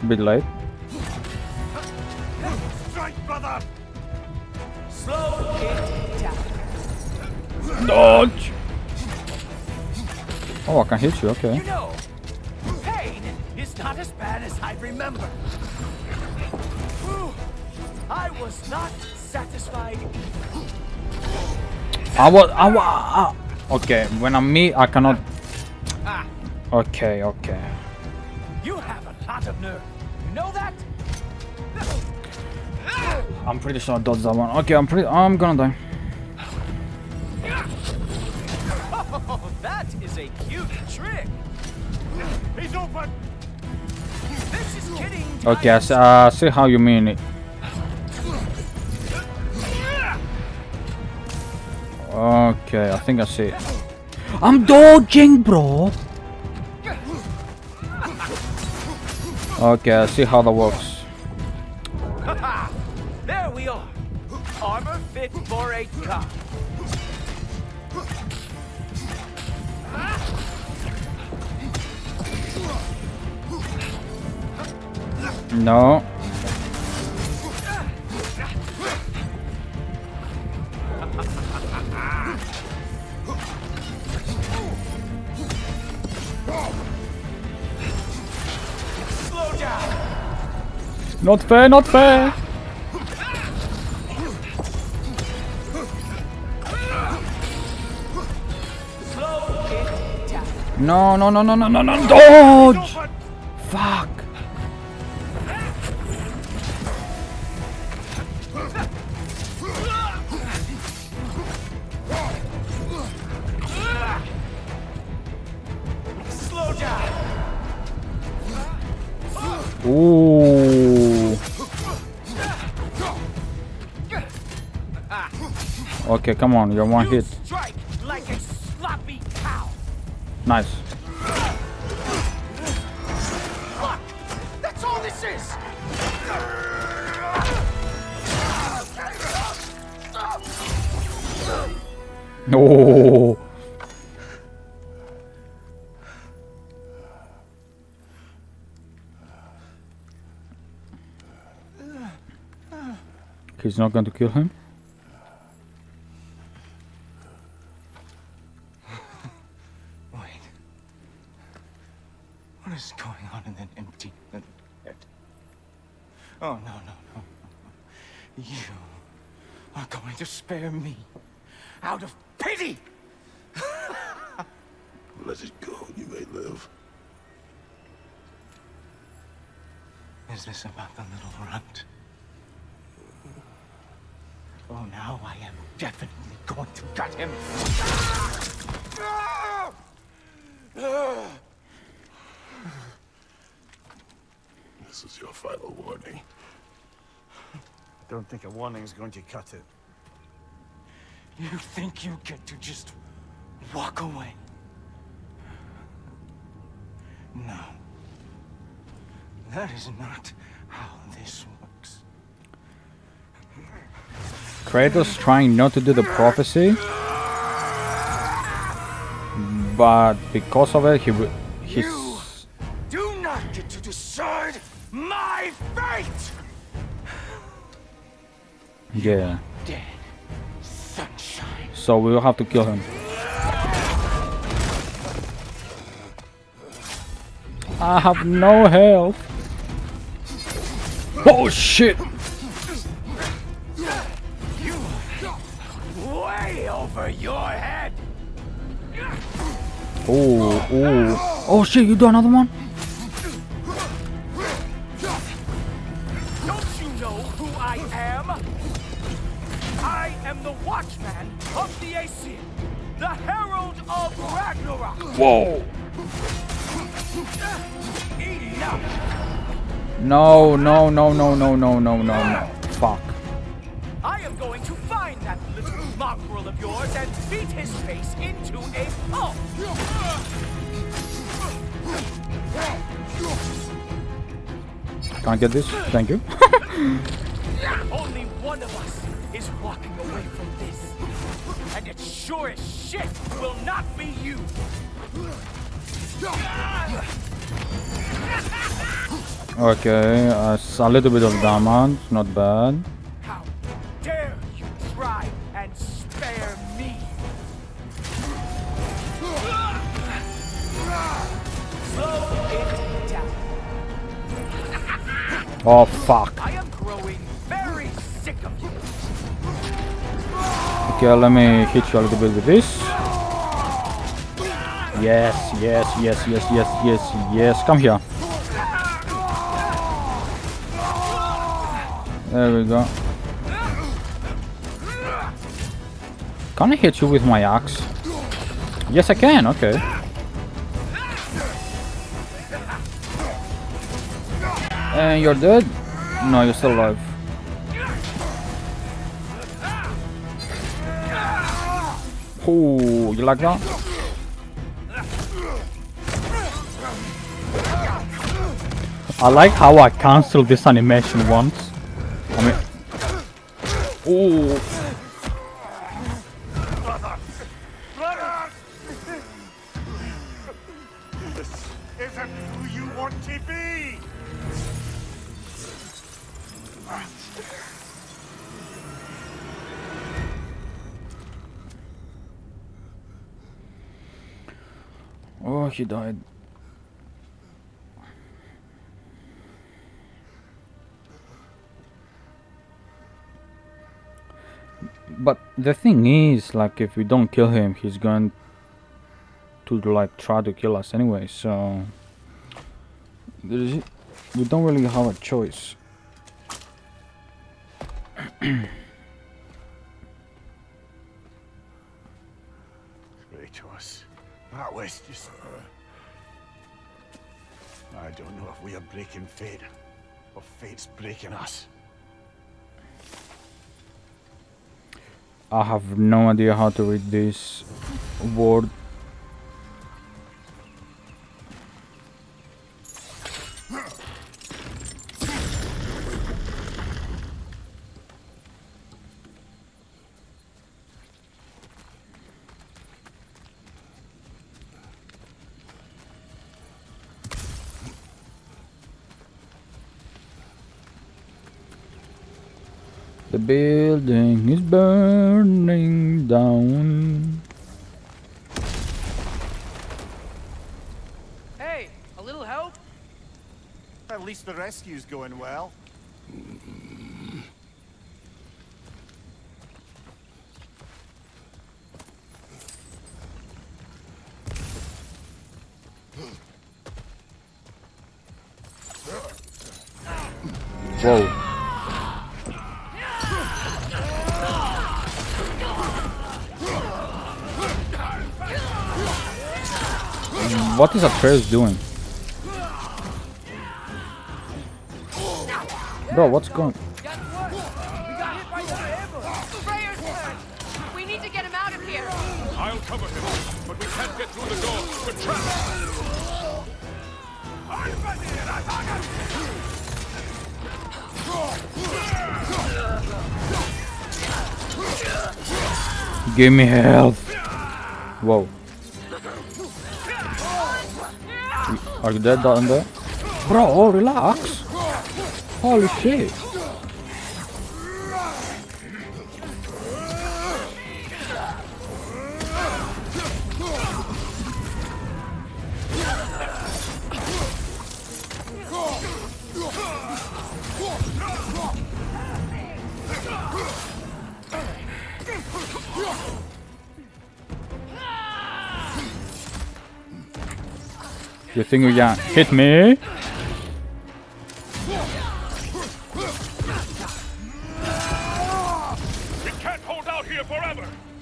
Bit late. Dodge! Oh, I can hit you, okay. You know, pain is not as bad as I remember. I was not satisfied. I was. I was. Okay, when I'm me, I cannot. Okay, okay. You have a lot of nerve. You know that? I'm pretty sure I dodged that one. Okay, I'm pretty. I'm gonna die. Oh, [LAUGHS] that is a cute trick. He's open. This is getting Okay, I see, uh, see how you mean it. Okay, I think I see it. I'm dodging, bro. Okay, I see how that works. [LAUGHS] there we are. Armor fit for a cop. No. Not fair, not fair. No, no, no, no, no, no, no. Dodge! Fuck. Slow down. Ooh. Okay, come on, you're one You hit. strike like a sloppy cow. Nice. Look, that's all this is. Oh. He's not going to kill him. Going to cut it. You think you get to just walk away? No. That is not how this works. Kratos trying not to do the prophecy, but because of it, he w- yeah. So we will have to kill him. I have no health. Oh shit! You way over your head. Oh, oh, oh shit! You do another one? No, no, no, no, no, no, no, no, no. Fuck. I am going to find that little mongrel of yours and beat his face into a pulp. Can I get this? Thank you. [LAUGHS] Only one of us is walking away from this. And it sure as shit will not be you. [LAUGHS] [LAUGHS] Okay, uh, a little bit of damage, not bad. How dare you try and spare me? Slow it down. Oh fuck. I am growing very sick of you. Okay, let me hit you a little bit with this. Yes, yes, yes, yes, yes, yes, yes. Come here. There we go. Can I hit you with my axe? Yes, I can. Okay. And you're dead? No, you're still alive. Oh, you like that? I like how I cancelled this animation once. I mean, oh, This isn't who you want to be! oh, he died. The thing is, like, if we don't kill him, he's going to like try to kill us anyway. So there's, we don't really have a choice. Kratos, that was just... I don't know if we are breaking fate, or fate's breaking us. I have no idea how to read this word. The building is burning down. Hey, a little help? At least the rescue's going well. Is Atreus doing? Bro, what's going Guess? We got hit by some ambush. We need to get him out of here! I'll cover him, but we can't get through the door. We're trapped. Give me health. Whoa. Are you dead down there? Bro, oh, relax. Holy shit.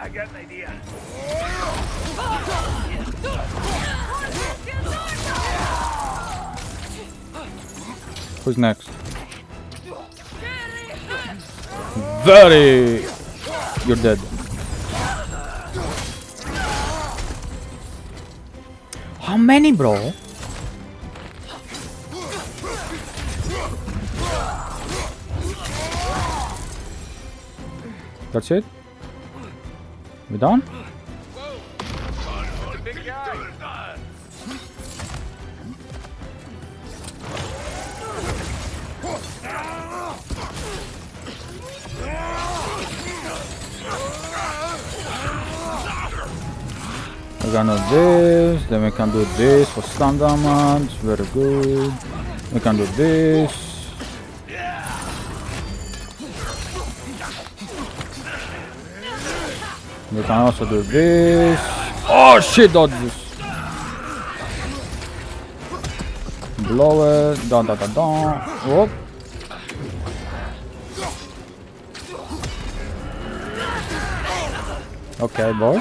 I got an idea. Who's next? Very. You're dead. How many, bro? That's it? We done? We're gonna do this, then we can do this for stun damage, very good. We can do this. We can also do this. Oh shit, dodge. Blow it, da da da da. Whoop. Okay, boy.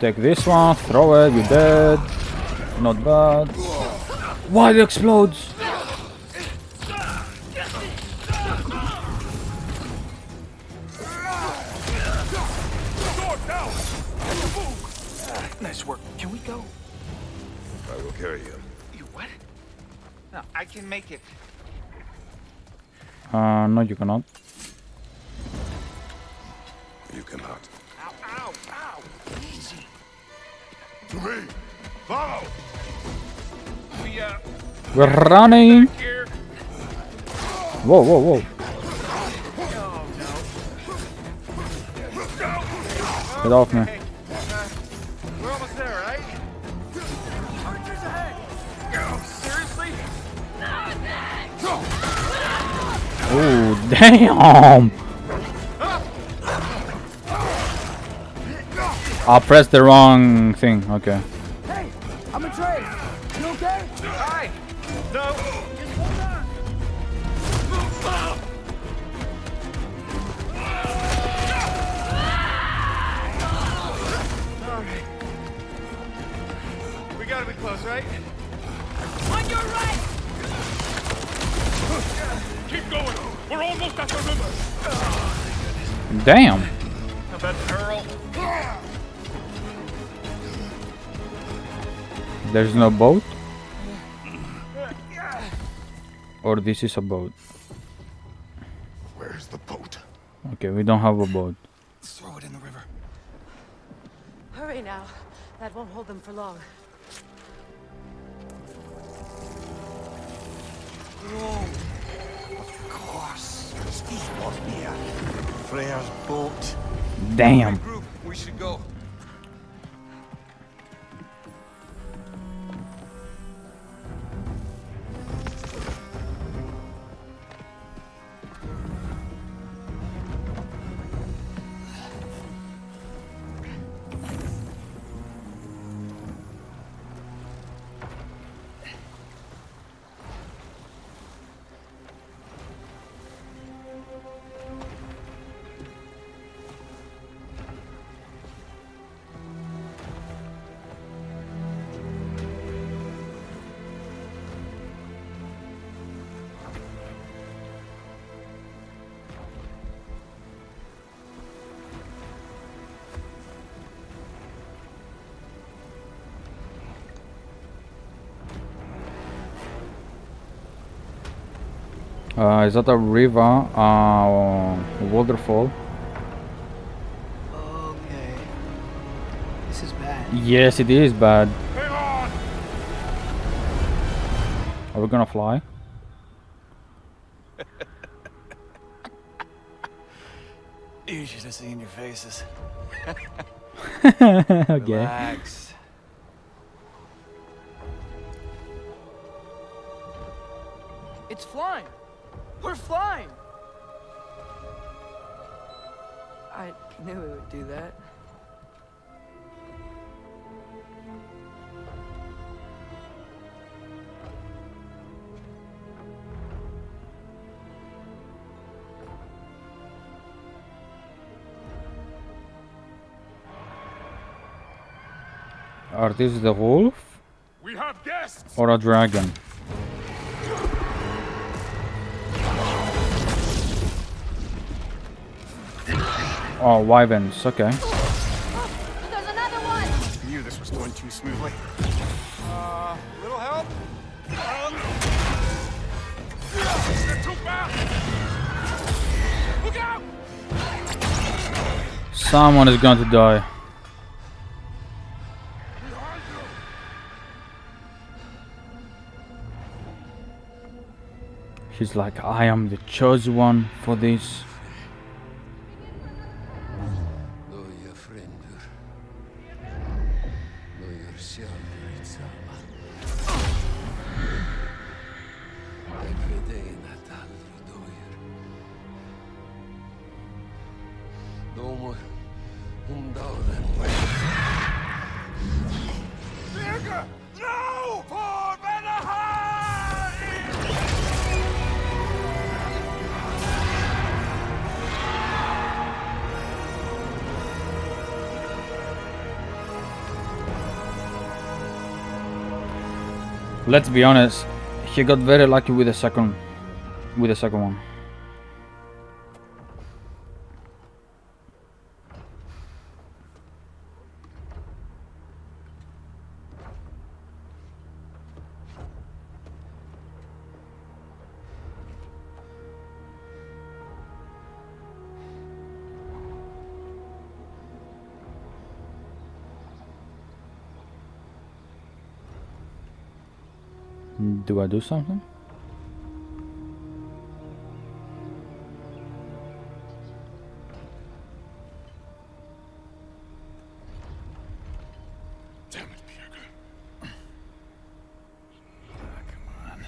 Take this one, throw it, you're dead. Not bad. Why it explodes? You cannot. You cannot. Ow, ow, ow! Easy. To me! Follow! We, uh, We're running. Whoa, whoa, whoa. Get off me. Damn. I pressed the wrong thing. Okay. Hey, I'm a Trey. You okay? Hi! No! Just hold on! Alright. We gotta be close, right? Almost at the river! Damn. How about There's no boat? Or this is a boat? Where's the boat? Okay, we don't have a boat. Throw it in the river. Hurry now. That won't hold them for long. Of course. Skíðblaðnir. Freyr's boat. Damn. We should go. Uh, is that a river? Uh, waterfall? Okay. This is bad. Yes, it is bad. Are we gonna fly? [LAUGHS] You should have seen your faces. [LAUGHS] [LAUGHS] okay. Relax. Are this the wolf We have guests! or a dragon? Oh, wyverns. Okay. There's another one! Knew this was going too smoothly. Uh, little help? They're too fast! Look out! Someone is going to die. He's like, I am the chosen one for this. Let's be honest, he got very lucky with the second, with the second one. Do I do something? Damn it, Pierre. Ah, come on.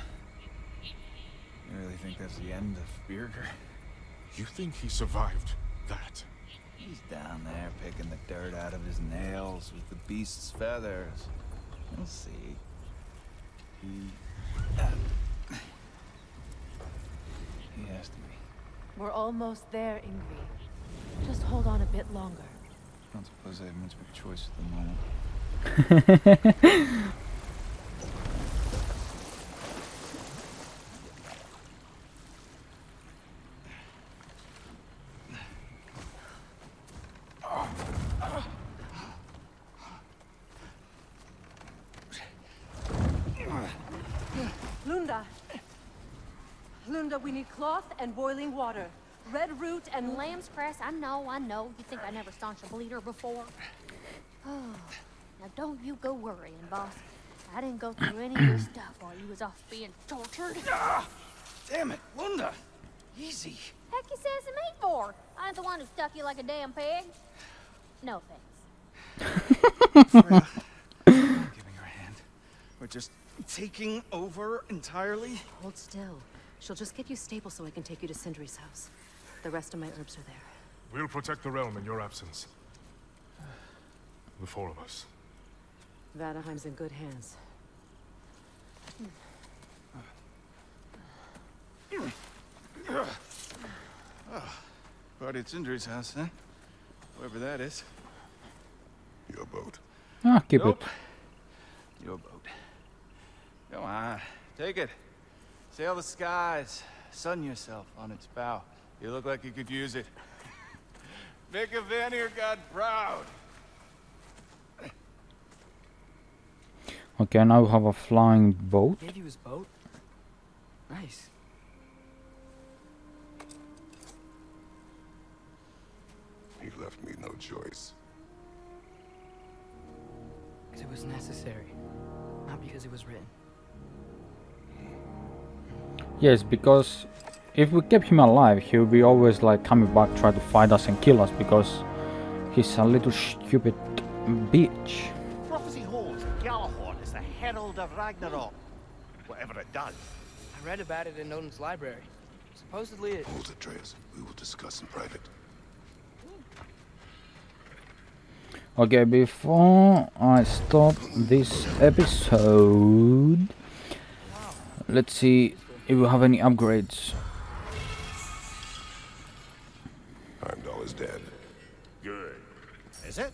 You really think that's the end of Birgir? You think he survived that? He's down there picking the dirt out of his nails with the beast's feathers. You'll see. He... he has to be. We're almost there, Ingvi. Just hold on a bit longer. I don't suppose I have much of a choice at the moment. [LAUGHS] Lunda! Lunda, we need cloth and boiling water. Red root and Lamb's cress, I know, I know. You think I never staunched a bleeder before? Oh, [SIGHS] now don't you go worrying, boss. I didn't go through any of your stuff while you was off being tortured. Damn it, Lunda! Easy. Heck you sassing me for? I ain't the one who stuck you like a damn pig. No offense. [LAUGHS] Giving her hand. We're just taking over entirely. Hold still. She'll just get you stable so I can take you to Sindri's house. The rest of my herbs are there. We'll protect the realm in your absence. The four of us. Vanaheim's in good hands. Party at Sindri's house, huh? Whoever that is. Your boat. Ah, keep Nope. it. Your boat. Come on, take it. Sail the skies. Sun yourself on its bow. You look like you could use it. [LAUGHS] Make a Vanir god proud. Okay, now we have a flying boat. Gave you his boat? Nice. He left me no choice. Because it was necessary. Not because it was written. Yes, because if we kept him alive, he would be always like coming back, try to fight us and kill us because he's a little stupid bitch. Prophecy holds that Gjallarhorn is the herald of Ragnarok. Whatever it does. I read about it in Odin's library. Supposedly it... Hold it, Atreus. We will discuss in private. Okay, before I stop this episode, let's see if we have any upgrades. Heimdall is dead. Good. Is it?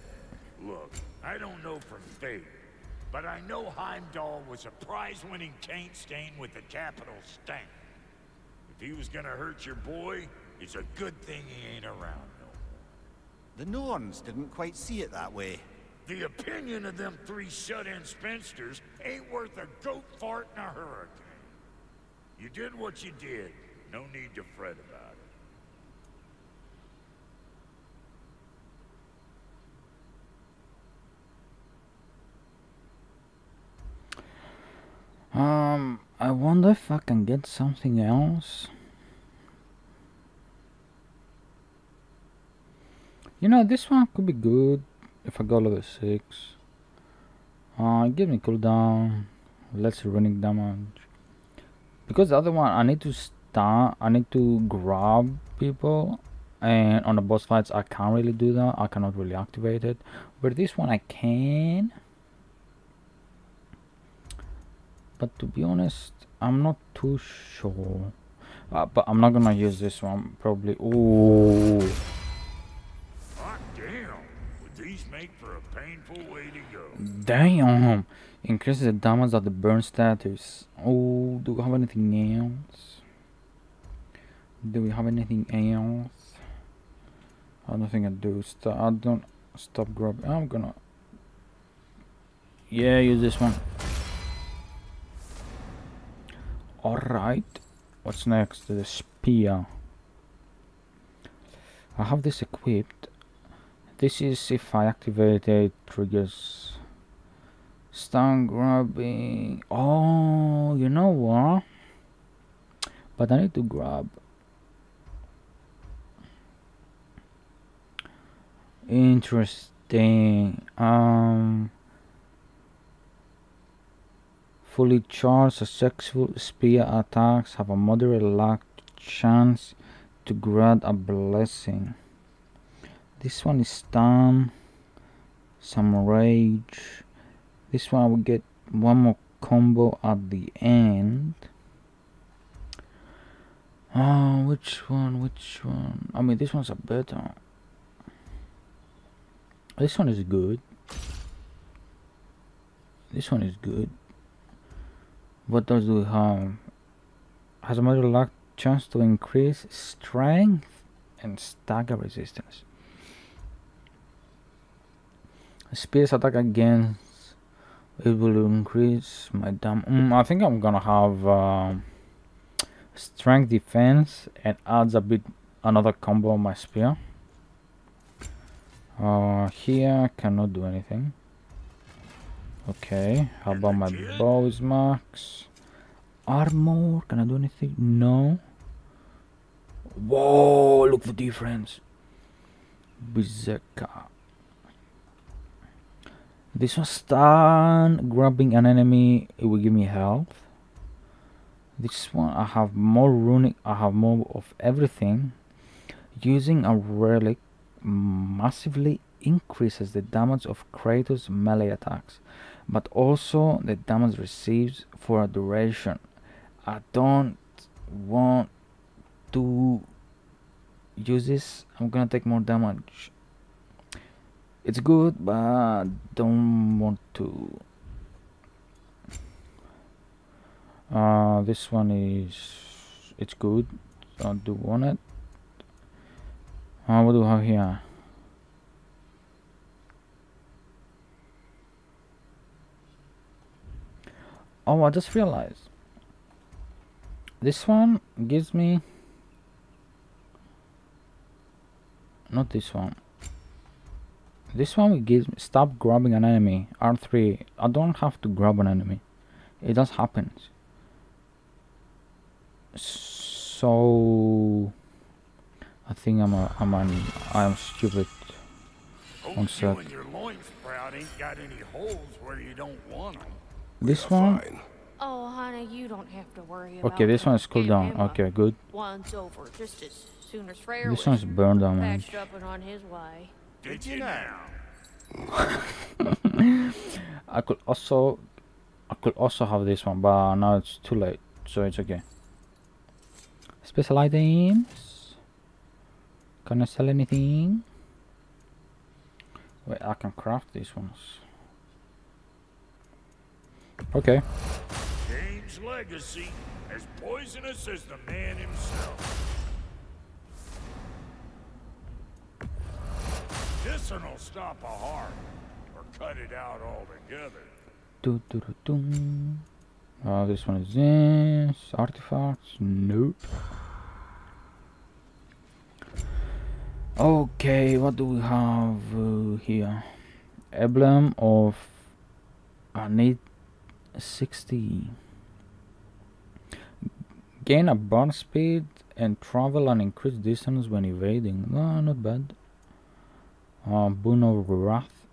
Look, I don't know for fate, but I know Heimdall was a prize-winning taint stain with the capital stank. If he was gonna hurt your boy, it's a good thing he ain't around no The Norns didn't quite see it that way. The opinion of them three shut-in spinsters ain't worth a goat fart in a hurricane. You did what you did. No need to fret about it. Um, I wonder if I can get something else. You know, this one could be good if I go level 6. Uh, give me cooldown, less running damage. Because the other one, I need to start, I need to grab people. And on the boss fights, I can't really do that. I cannot really activate it. But this one, I can. But to be honest, I'm not too sure. Uh, but I'm not gonna use this one, probably. Ooh. Hot damn! Increases the damage of the burn status. Oh, do we have anything else? Do we have anything else? I don't think I do. St I don't stop grabbing. I'm gonna. Yeah, use this one. Alright. What's next? The spear. I have this equipped. This is if I activate it triggers Stun grabbing. Oh, you know what? But I need to grab. Interesting. Um. Fully charged successful spear attacks have a moderate luck chance to grant a blessing. This one is stun, some rage. This one will get one more combo at the end. Oh, which one? Which one? I mean, this one's a better. This one is good. This one is good. What does we have? Has a moderate luck chance to increase strength and stagger resistance. Spears attack against it will increase my dam. Mm, I think I'm gonna have uh, strength defense and adds a bit another combo on my spear. Uh, here I cannot do anything. Okay, how about my bow is max? Armor, can I do anything? No. Whoa, look the difference. Berserker. This one stun, grabbing an enemy, it will give me health. This one I have more runic, I have more of everything. Using a relic massively increases the damage of Kratos melee attacks, but also the damage received for a duration. I don't want to use this. I'm gonna take more damage. It's good, but don't want to. Uh, this one is it's good. I do want it. Uh, what do we have here? Oh, I just realized. This one gives me... Not this one. This one gives me... Stop grabbing an enemy. R3. I don't have to grab an enemy. It just happens. So... I think I'm a, I'm an, I'm stupid. One sec. This one. Oh, honey, you don't have to worry Okay, this one is cooled down. Okay, good. One's over just as soon as Freyr This one's burned down, man. patched up and on his way. Did you now? [LAUGHS] I could also, I could also have this one, but now it's too late, so it's okay. Special items. Can I sell anything? Wait, I can craft these ones. Okay. James' legacy as poisonous as the man himself. This'll stop a heart, or cut it out altogether. Do do do do. Uh, this one is this artifacts. Nope. Okay, what do we have uh, here? Emblem of need 60. Gain a burn speed and travel an increased distance when evading. No, not bad. Boon of Wrath.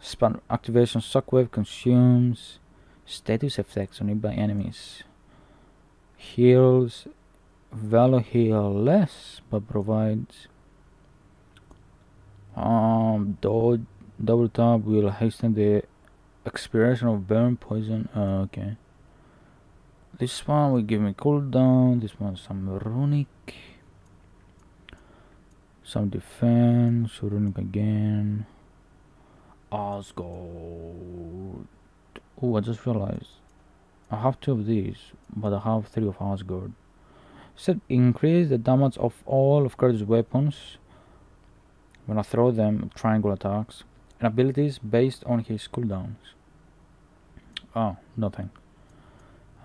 Span activation Shockwave consumes status effects on nearby enemies. Heals Valor heal less but provides um double double tap will hasten the expiration of burn poison uh, okay this one will give me cooldown this one some runic some defense runic again Asgard oh I just realized I have two of these but I have three of Asgard said increase the damage of all of Kurt's weapons when I throw them triangle attacks and abilities based on his cooldowns. Oh, nothing.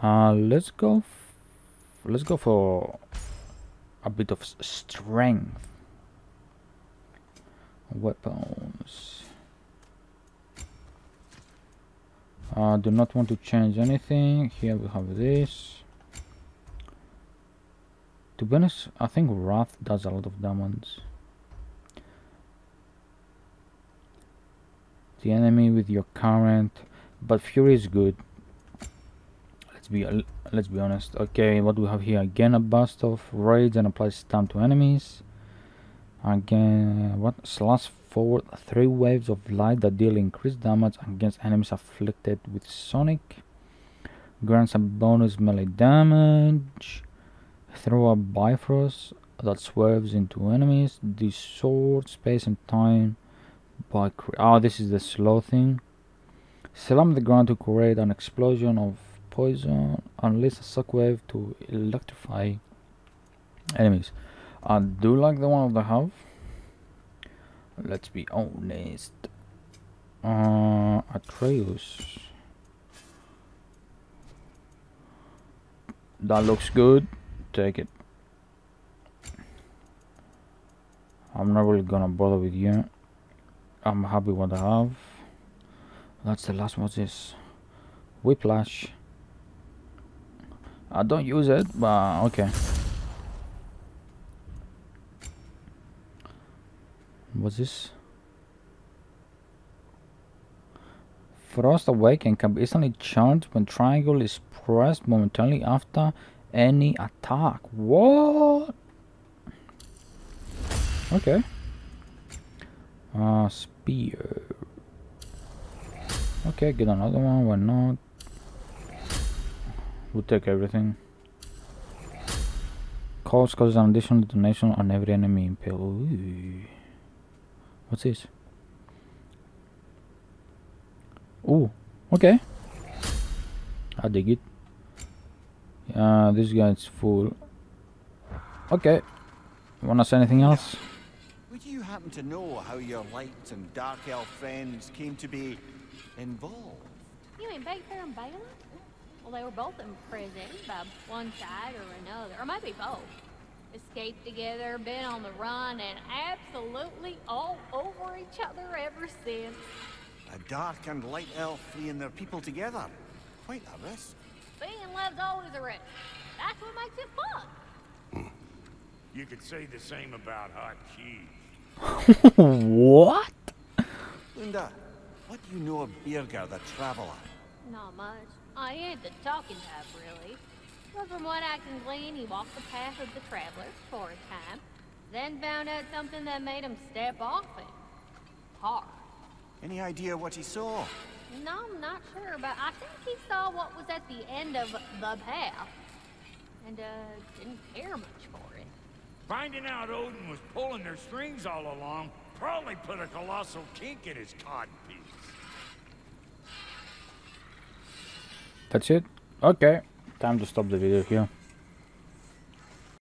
Uh, let's go. let's go for a bit of strength. Weapons. uh, do not want to change anything. Here we have this. To be honest I think Wrath does a lot of damage. The enemy with your current but Fury is good. Let's be let's be honest. Okay what we have here? Again a burst of rage and applies stun to enemies again what slash forward three waves of light that deal increased damage against enemies afflicted with Sonic. Grants a bonus melee damage. Throw a Bifrost that swerves into enemies. Distort space and time by. Oh, this is the slow thing. Slam the ground to create an explosion of poison. Unleash a shockwave to electrify enemies. I do like the one that I have let's be honest. Uh Atreus. That looks good. Take it. I'm not really gonna bother with you. I'm happy what I have. That's the last what's this. Whiplash. I don't use it but okay What's this? Frost Awaken can be instantly charged when triangle is pressed momentarily after any attack. What? Okay. Uh, spear. Okay, get another one, why not? We'll take everything. Calls causes an additional detonation on every enemy impaled. Ooh. What's this? Oh, okay. I dig it. Uh, this guy's full. Okay. Wanna say anything else? Would you happen to know how your light and dark elf friends came to be involved? You mean Byggvir and Beyla? Well, they were both in prison by one side or another, or maybe both escaped together, been on the run, and absolutely all over each other ever since. A dark and light elf fleeing their people together. Quite a risk. Being in love's always a risk. That's what makes it fun. Hmm. You could say the same about hot cheese. [LAUGHS] what? Lunda, what do you know of Birgir the Traveler? Not much. I ain't the talking type, really. But from what I can glean, he walked the path of the travelers for a time, then found out something that made him step off it. Hard. Any idea what he saw? No, I'm not sure, but I think he saw what was at the end of the path. And, uh, didn't care much for it. Finding out Odin was pulling their strings all along probably put a colossal kink in his codpiece. That's it? Okay time to stop the video here